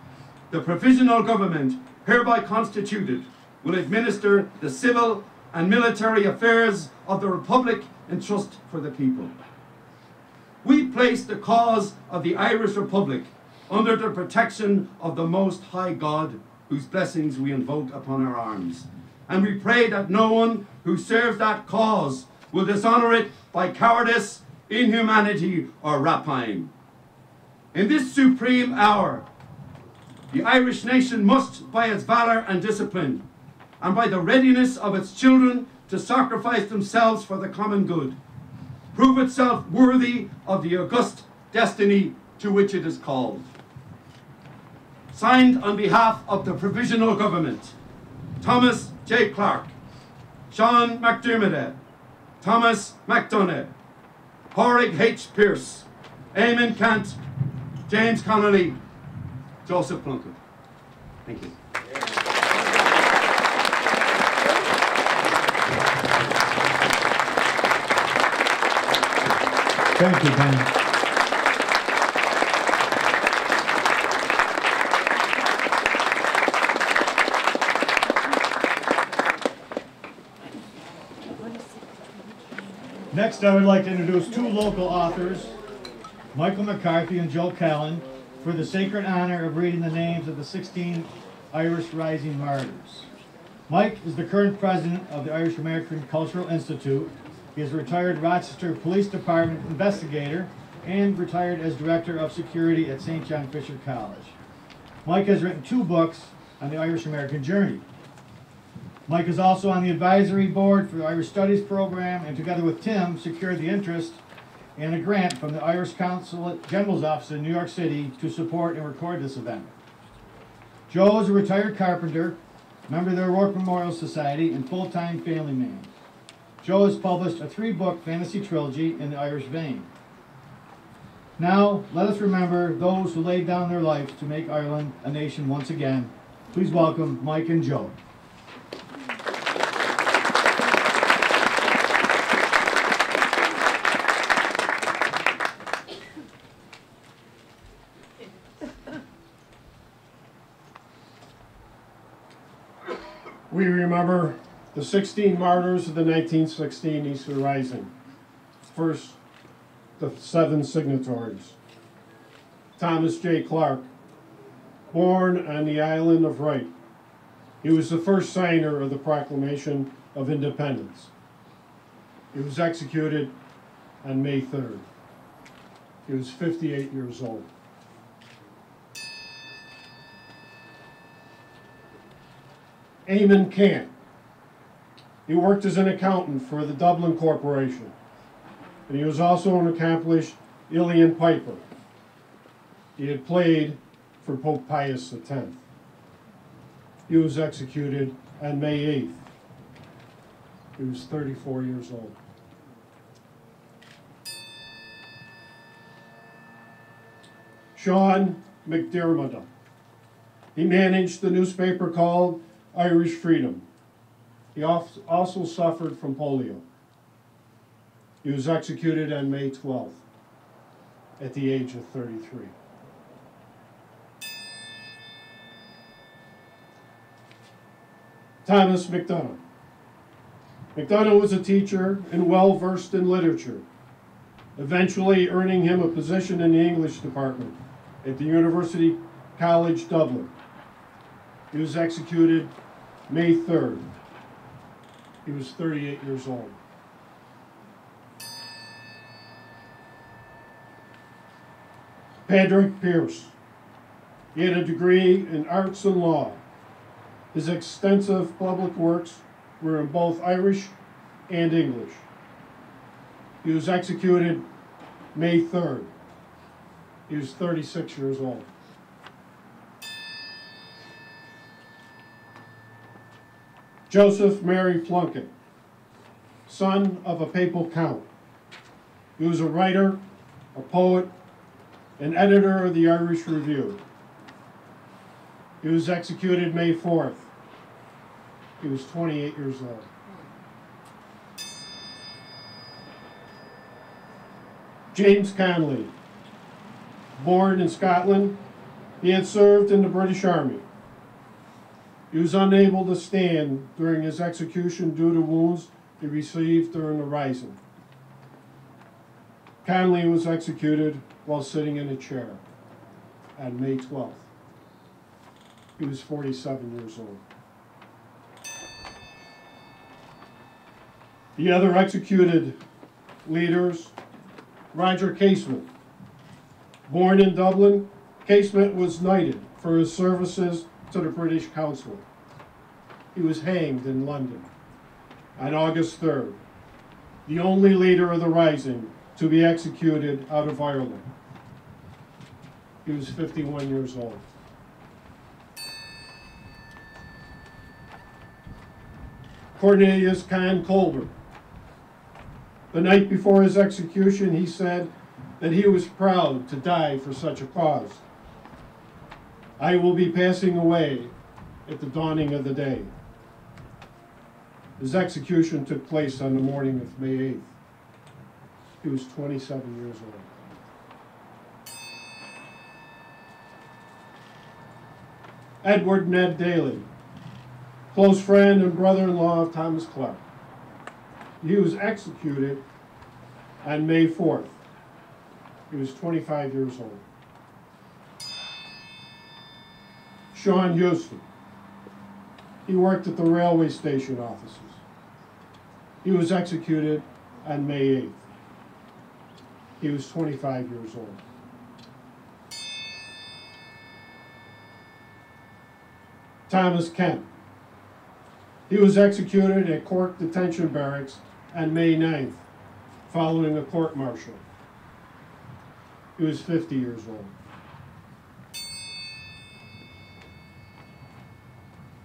the provisional government hereby constituted will administer the civil and military affairs of the Republic in trust for the people. We place the cause of the Irish Republic under the protection of the Most High God, whose blessings we invoke upon our arms. And we pray that no one who serves that cause will dishonour it by cowardice, inhumanity, or rapine. In this supreme hour, the Irish nation must, by its valour and discipline, and by the readiness of its children to sacrifice themselves for the common good, prove itself worthy of the august destiny to which it is called. Signed on behalf of the Provisional Government, Thomas J. Clarke, Sean McDermott, Thomas MacDonagh, Pádraig H. Pearse, Eamon Ceannt, James Connolly, Joseph Plunkett. Thank you. Thank you, Ben. Next, I would like to introduce two local authors, Michael McCarthy and Joe Callan, for the sacred honor of reading the names of the 16 Irish Rising Martyrs. Mike is the current president of the Irish American Cultural Institute. He is a retired Rochester Police Department investigator and retired as director of security at St. John Fisher College. Mike has written two books on the Irish American journey. Mike is also on the advisory board for the Irish Studies program and together with Tim secured the interest and a grant from the Irish Consulate General's Office in New York City to support and record this event. Joe is a retired carpenter, member of the O'Rourke Memorial Society, and full-time family man. Joe has published a three-book fantasy trilogy in the Irish vein. Now, let us remember those who laid down their lives to make Ireland a nation once again. Please welcome Mike and Joe. We remember the 16 martyrs of the 1916 Easter Rising. First, the seven signatories. Thomas J. Clarke, born on the island of Wight. He was the first signer of the Proclamation of Independence. He was executed on May 3rd. He was 58 years old. Eamon Ceannt. He worked as an accountant for the Dublin Corporation, and he was also an accomplished uilleann piper. He had played for Pope Pius X. He was executed on May 8th. He was 34 years old. Sean McDermott. He managed the newspaper called Irish Freedom. He also suffered from polio. He was executed on May 12th at the age of 33. Thomas MacDonagh. MacDonagh was a teacher and well versed in literature, eventually earning him a position in the English department at the University College Dublin. He was executed May 3rd. He was 38 years old. Patrick Pearse. He had a degree in arts and law. His extensive public works were in both Irish and English. He was executed May 3rd. He was 36 years old. Joseph Mary Plunkett, son of a papal count. He was a writer, a poet, and editor of the Irish Review. He was executed May 4th. He was 28 years old. James Connolly, born in Scotland, he had served in the British Army. He was unable to stand during his execution due to wounds he received during the Rising. Connolly was executed while sitting in a chair on May 12th. He was 47 years old. The other executed leaders, Roger Casement. Born in Dublin, Casement was knighted for his services to the British Council. He was hanged in London on August 3rd, the only leader of the Rising to be executed out of Ireland. He was 51 years old. Cornelius Con Colbert. The night before his execution, he said that he was proud to die for such a cause. I will be passing away at the dawning of the day. His execution took place on the morning of May 8th. He was 27 years old. Edward Ned Daly, close friend and brother-in-law of Thomas Clarke. He was executed on May 4th. He was 25 years old. Sean Heuston. He worked at the railway station offices. He was executed on May 8th. He was 25 years old. Thomas Kent. He was executed at Cork Detention Barracks on May 9th, following a court martial. He was 50 years old.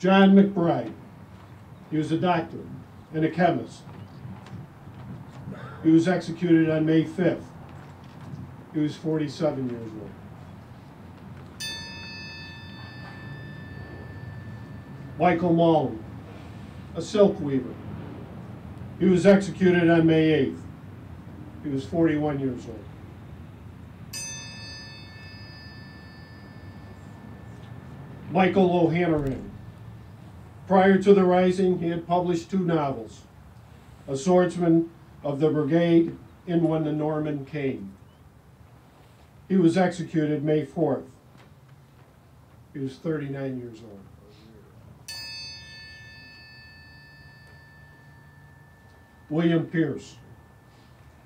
John MacBride. He was a doctor and a chemist. He was executed on May 5th. He was 47 years old. Michael Mallin, a silk weaver. He was executed on May 8th. He was 41 years old. Michael O'Hanrahan. Prior to the Rising, he had published two novels, A Swordsman of the Brigade and When the Norman Came. He was executed May 4th. He was 39 years old. William Pearse,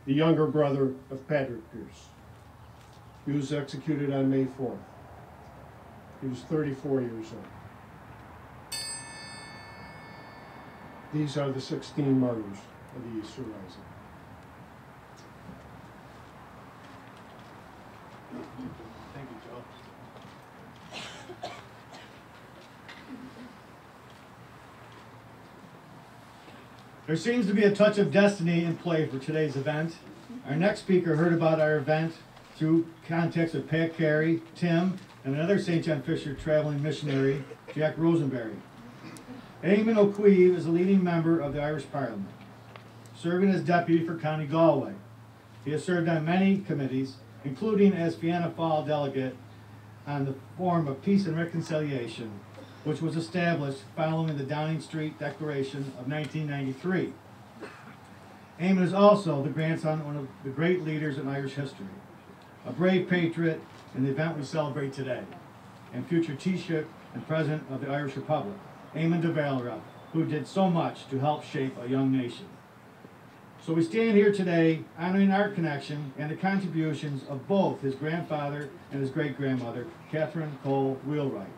the younger brother of Patrick Pearse. He was executed on May 4th. He was 34 years old. These are the 16 martyrs of the Easter Rising. Thank you, Joe. There seems to be a touch of destiny in play for today's event. Our next speaker heard about our event through contacts with Pat Carey, Tim, and another St. John Fisher traveling missionary, Jack Rosenberry. Eamon Ó Cuív is a leading member of the Irish Parliament, serving as deputy for County Galway. He has served on many committees, including as Fianna Fáil delegate on the Forum of Peace and Reconciliation, which was established following the Downing Street Declaration of 1993. Eamon is also the grandson of one of the great leaders in Irish history, a brave patriot in the event we celebrate today, and future Taoiseach and President of the Irish Republic, Eamon de Valera, who did so much to help shape a young nation. So we stand here today honoring our connection and the contributions of both his grandfather and his great-grandmother, Catherine Coll Wheelwright.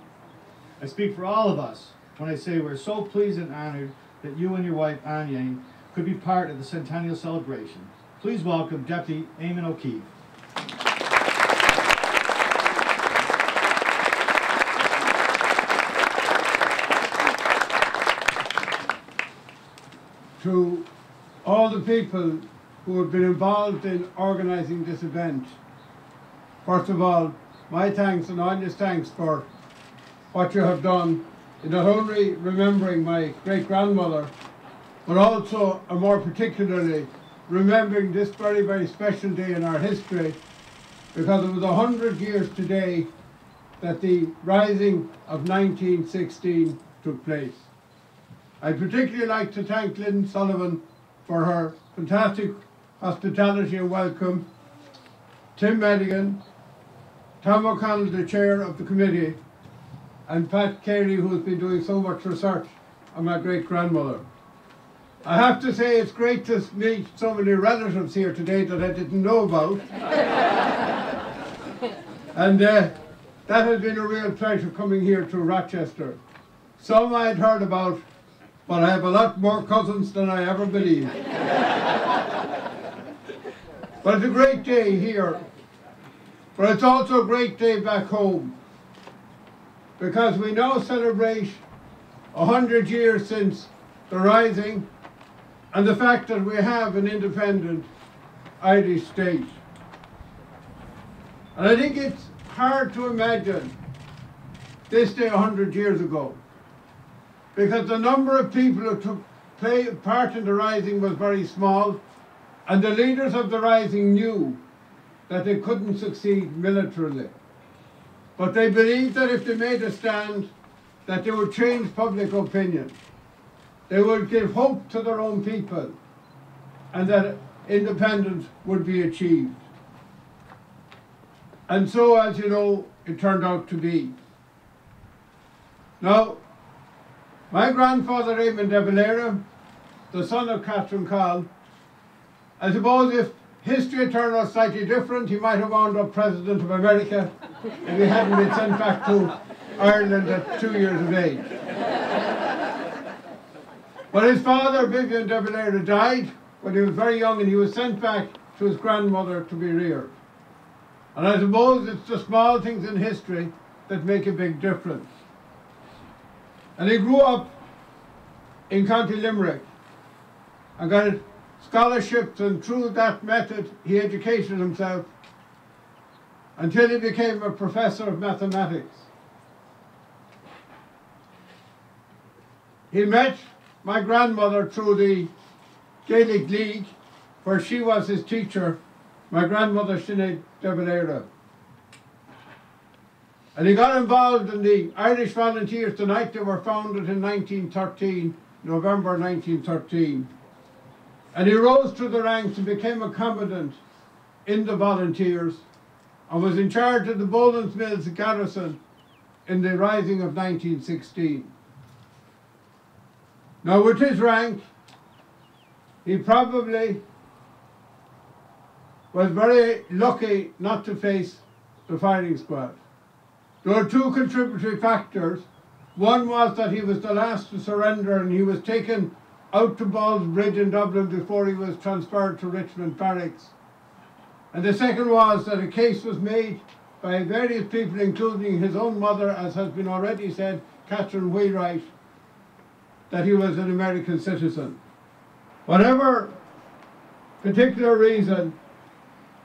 I speak for all of us when I say we're so pleased and honored that you and your wife, Anya, could be part of the centennial celebration. Please welcome Deputy Eamon Ó Cuív. To all the people who have been involved in organising this event. First of all, my thanks and Anya's thanks for what you have done in not only remembering my great grandmother, but also, and more particularly, remembering this very, very special day in our history because it was a hundred years today that the rising of 1916 took place. I'd particularly like to thank Lynn Sullivan for her fantastic hospitality and welcome, Tim Madigan, Tom O'Connell, the chair of the committee, and Pat Carey, who has been doing so much research on my great grandmother. I have to say it's great to meet so many relatives here today that I didn't know about. [LAUGHS] and uh, that has been a real pleasure coming here to Rochester. Some I had heard about, but I have a lot more cousins than I ever believed. but it's a great day here. But it's also a great day back home. Because we now celebrate a hundred years since the Rising and the fact that we have an independent Irish state. And I think it's hard to imagine this day a hundred years ago because the number of people who took play, part in the rising was very small and the leaders of the rising knew that they couldn't succeed militarily. But they believed that if they made a stand, that they would change public opinion. They would give hope to their own people and that independence would be achieved. And so, as you know, it turned out to be. Now, my grandfather, Eamon de Valera, the son of Catherine Coll, I suppose if history had turned out slightly different, he might have wound up President of America if he hadn't been sent back to Ireland at two years of age. But his father, Vivion de Valera, died when he was very young and he was sent back to his grandmother to be reared. And I suppose it's the small things in history that make a big difference. And he grew up in County Limerick and got scholarships and through that method he educated himself until he became a professor of mathematics. He met my grandmother through the Gaelic League where she was his teacher, my grandmother Sinead de Valera. And he got involved in the Irish Volunteers the night they were founded in 1913, November 1913. And he rose through the ranks and became a commandant in the Volunteers and was in charge of the Boland's Mills garrison in the rising of 1916. Now with his rank, he probably was very lucky not to face the firing squad. There were two contributory factors. One was that he was the last to surrender and he was taken out to Ballsbridge in Dublin before he was transferred to Richmond Barracks. And the second was that a case was made by various people, including his own mother, as has been already said, Catherine Wheelwright, that he was an American citizen. Whatever particular reason,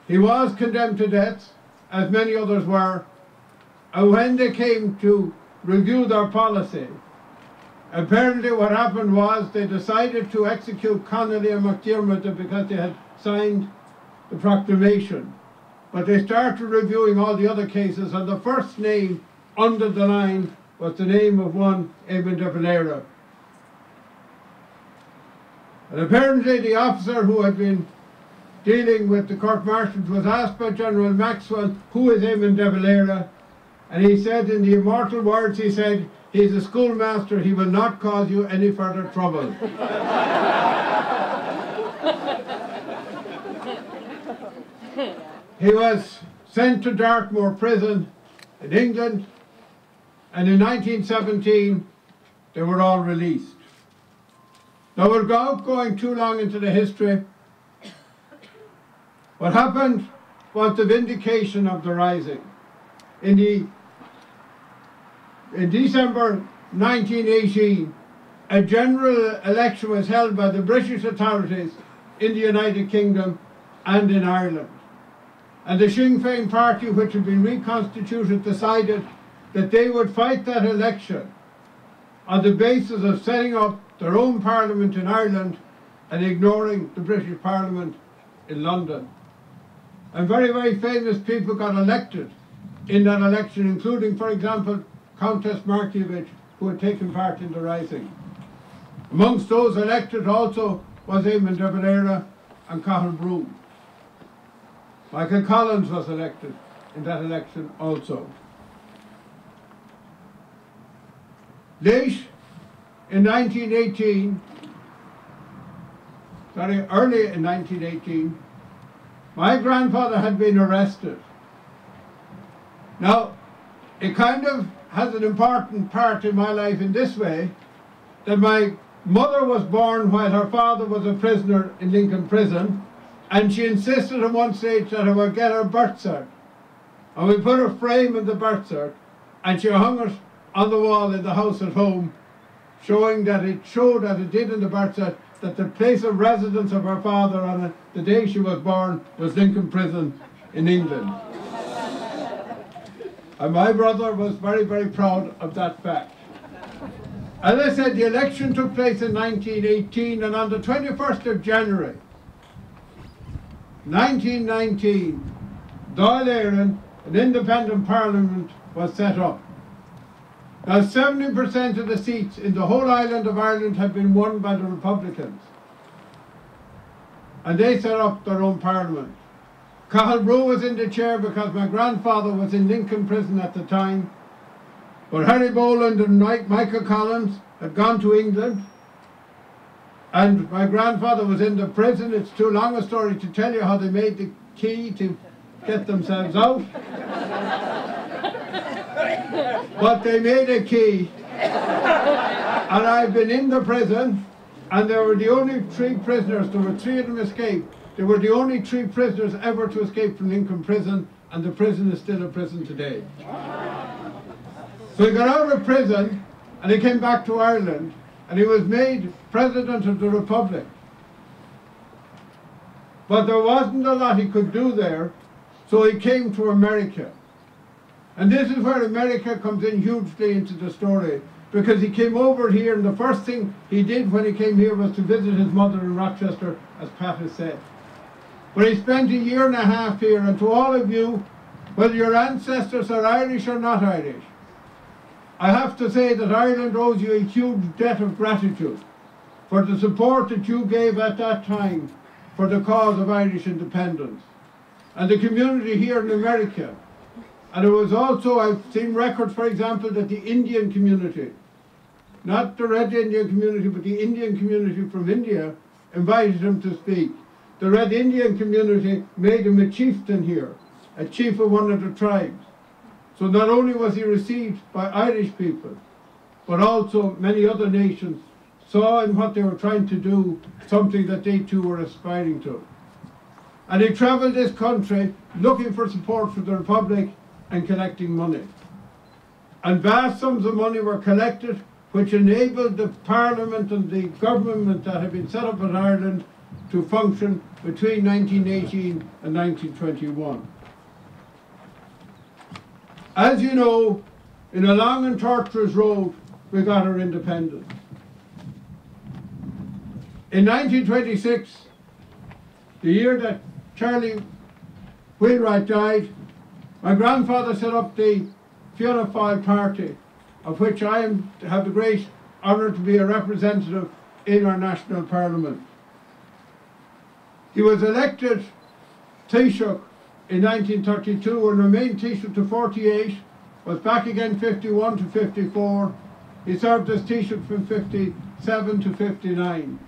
he was condemned to death, as many others were, when they came to review their policy, apparently what happened was they decided to execute Connolly and McDermott because they had signed the proclamation. But they started reviewing all the other cases, and the first name under the line was the name of one Eamon de Valera. And apparently the officer who had been dealing with the court martials was asked by General Maxwell, who is Eamon de Valera? And he said in the immortal words, he said, he's a schoolmaster, he will not cause you any further trouble. [LAUGHS] he was sent to Dartmoor prison in England, and in 1917 they were all released. Now, without going too long into the history, what happened was the vindication of the rising. In, the, in December 1918, a general election was held by the British authorities in the United Kingdom and in Ireland. And the Sinn Féin party, which had been reconstituted, decided that they would fight that election on the basis of setting up their own parliament in Ireland and ignoring the British Parliament in London. And very, very famous people got elected in that election, including, for example, Countess Markievicz, who had taken part in the rising. Amongst those elected also was Eamon de Valera and Cathal Brugha. Michael Collins was elected in that election also. Late in 1918, sorry, early in 1918, my grandfather had been arrested. Now, it kind of has an important part in my life in this way that my mother was born while her father was a prisoner in Lincoln Prison, and she insisted at one stage that I would get her birth cert. And we put a frame in the birth cert, and she hung it on the wall in the house at home, showing that it showed that it did in the birth cert that the place of residence of her father on the day she was born was Lincoln Prison in England. And my brother was very, very proud of that fact. As I said, the election took place in 1918, and on the 21st of January, 1919, Dáil Éireann, an independent parliament, was set up. Now, 70% of the seats in the whole island of Ireland had been won by the Republicans. And they set up their own parliament. Brugha was in the chair because my grandfather was in Lincoln prison at the time. But Harry Boland and Mike, Michael Collins had gone to England. And my grandfather was in the prison. It's too long a story to tell you how they made the key to get themselves out. but they made a key. And I've been in the prison, and there were the only three prisoners, there were three of them escaped. They were the only three prisoners ever to escape from Lincoln Prison, and the prison is still a prison today. So he got out of prison, and he came back to Ireland, and he was made President of the Republic. But there wasn't a lot he could do there, so he came to America. And this is where America comes in hugely into the story, because he came over here, and the first thing he did when he came here was to visit his mother in Rochester, as Pat has said. But he spent a year and a half here, and to all of you, whether your ancestors are Irish or not Irish, I have to say that Ireland owes you a huge debt of gratitude for the support that you gave at that time for the cause of Irish independence. And the community here in America. And it was also, I've seen records, for example, that the Indian community, not the Red Indian community, but the Indian community from India, invited him to speak. The Red Indian community made him a chieftain here, a chief of one of the tribes. So not only was he received by Irish people, but also many other nations saw in what they were trying to do something that they too were aspiring to. And he travelled this country looking for support for the Republic and collecting money. And vast sums of money were collected, which enabled the Parliament and the government that had been set up in Ireland to function between 1918 and 1921. As you know, in a long and tortuous road, we got our independence. In 1926, the year that Charlie Wheelwright died, my grandfather set up the Fianna Fáil party, of which I am, have the great honour to be a representative in our national parliament. He was elected Taoiseach in 1932 and remained Taoiseach to 48, was back again 51 to 54. He served as Taoiseach from 57 to 59.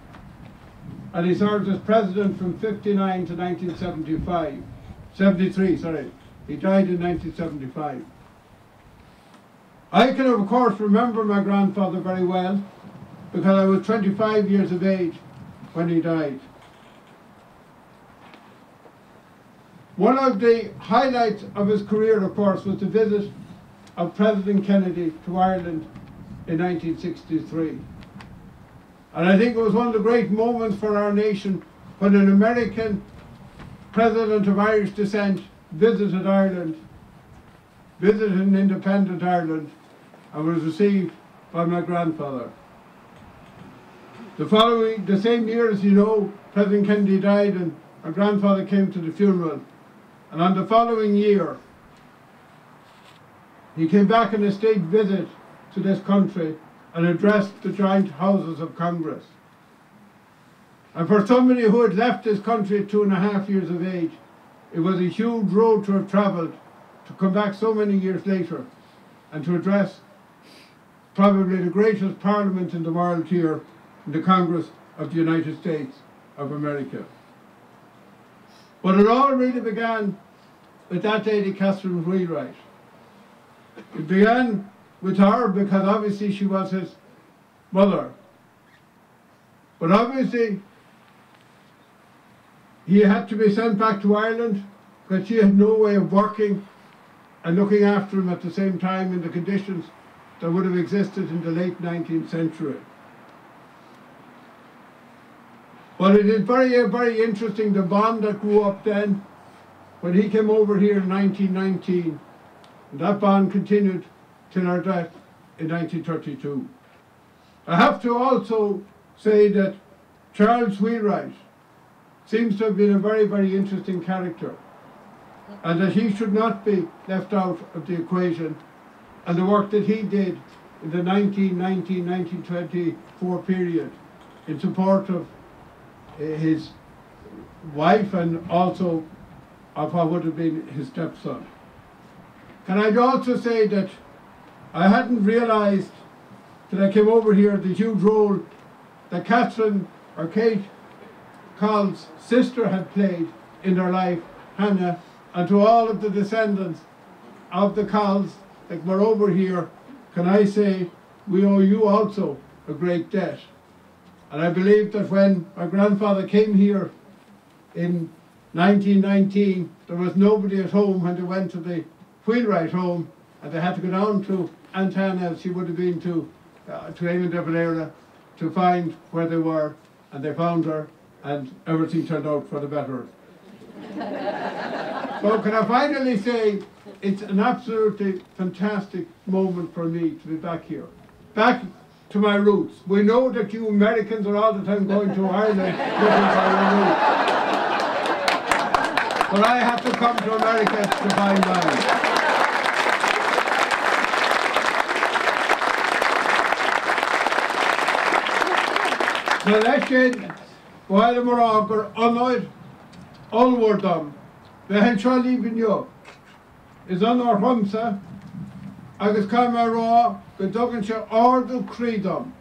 And he served as President from 59 to 1975. 73, sorry. He died in 1975. I can of course remember my grandfather very well because I was 25 years of age when he died. One of the highlights of his career, of course, was the visit of President Kennedy to Ireland in 1963. And I think it was one of the great moments for our nation when an American president of Irish descent visited Ireland, visited an independent Ireland, and was received by my grandfather. The following, the same year as you know, President Kennedy died and my grandfather came to the funeral. And on the following year, he came back on a state visit to this country and addressed the joint houses of Congress. And for somebody who had left this country at two and a half years of age, it was a huge road to have travelled to come back so many years later and to address probably the greatest parliament in the world here, the Congress of the United States of America. But it all really began with that lady, Catherine Wheelwright. It began with her because obviously she was his mother. But obviously he had to be sent back to Ireland because she had no way of working and looking after him at the same time in the conditions that would have existed in the late 19th century. But it is very, very interesting the bond that grew up then when he came over here in 1919. And that bond continued till our death in 1932. I have to also say that Charles Wheelwright seems to have been a very, very interesting character and that he should not be left out of the equation and the work that he did in the 1919-1924 period in support of uh, his wife and also of what would have been his stepson. Can I also say that I hadn't realised that I came over here the huge role that Catherine or Kate Coll's sister had played in their life, Hannah, and to all of the descendants of the Colls that were over here, can I say we owe you also a great debt. And I believe that when my grandfather came here in 1919, there was nobody at home when they went to the Wheelwright home, and they had to go down to as she would have been to, uh, to Eamon de Valera, to find where they were, and they found her, and everything turned out for the better. [LAUGHS] so can I finally say, it's an absolutely fantastic moment for me to be back here. Back to my roots. We know that you Americans are all the time going to Ireland looking for your roots. But I have to come to America to find mine. Leis sin bhile mar á gur anid allhardam be hen seo líbineo. Is an á rumsa agus caiim rá go dogann se ardú crídam,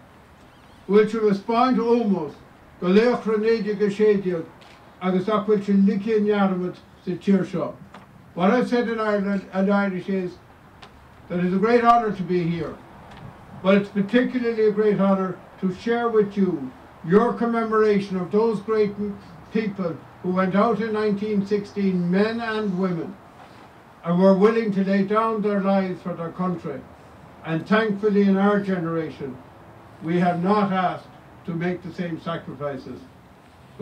bhfuil se respáint ómos go leochranéide go agus achfuil se licéanhearmad sa tíir seo. What I've said in Ireland and Irish is that it's a great honour to be here, but it's particularly a great honour to share with you your commemoration of those great people who went out in 1916, men and women, and were willing to lay down their lives for their country. And thankfully, in our generation, we have not asked to make the same sacrifices.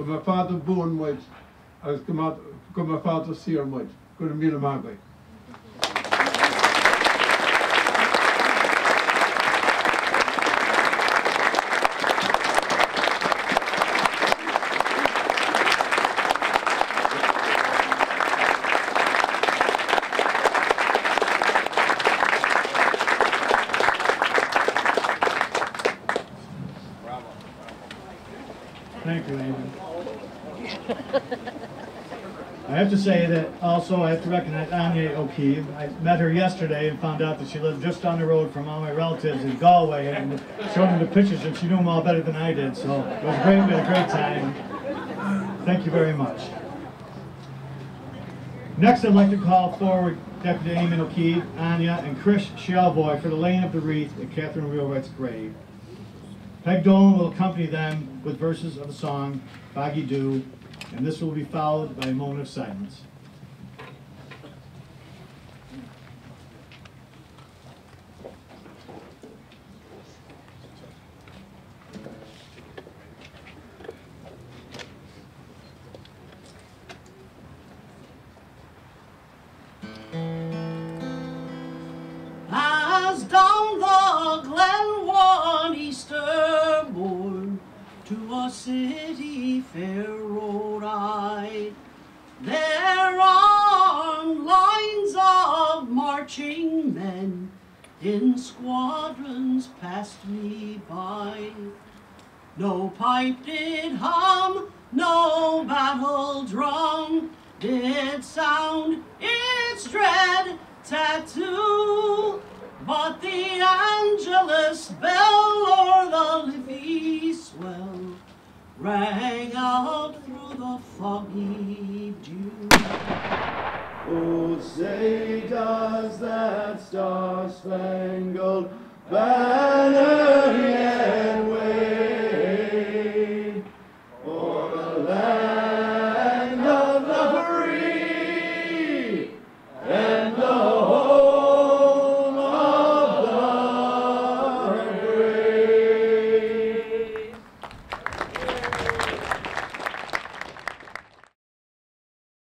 My father born with, as go my go my father see seer with. Go to Mila Magway. Thank you, Amy. I have to say that also I have to recognize Anya O'Keefe. I met her yesterday and found out that she lived just down the road from all my relatives in Galway and showed them the pictures and she knew them all better than I did. So it was great, a great time. Thank you very much. Next, I'd like to call forward Deputy Eamon Ó Cuív, Anya, and Chris Shelboy for the laying of the wreath at Catherine Wheelwright's grave. Peg Dolan will accompany them with verses of the song Foggy Dew, and this will be followed by a moment of silence.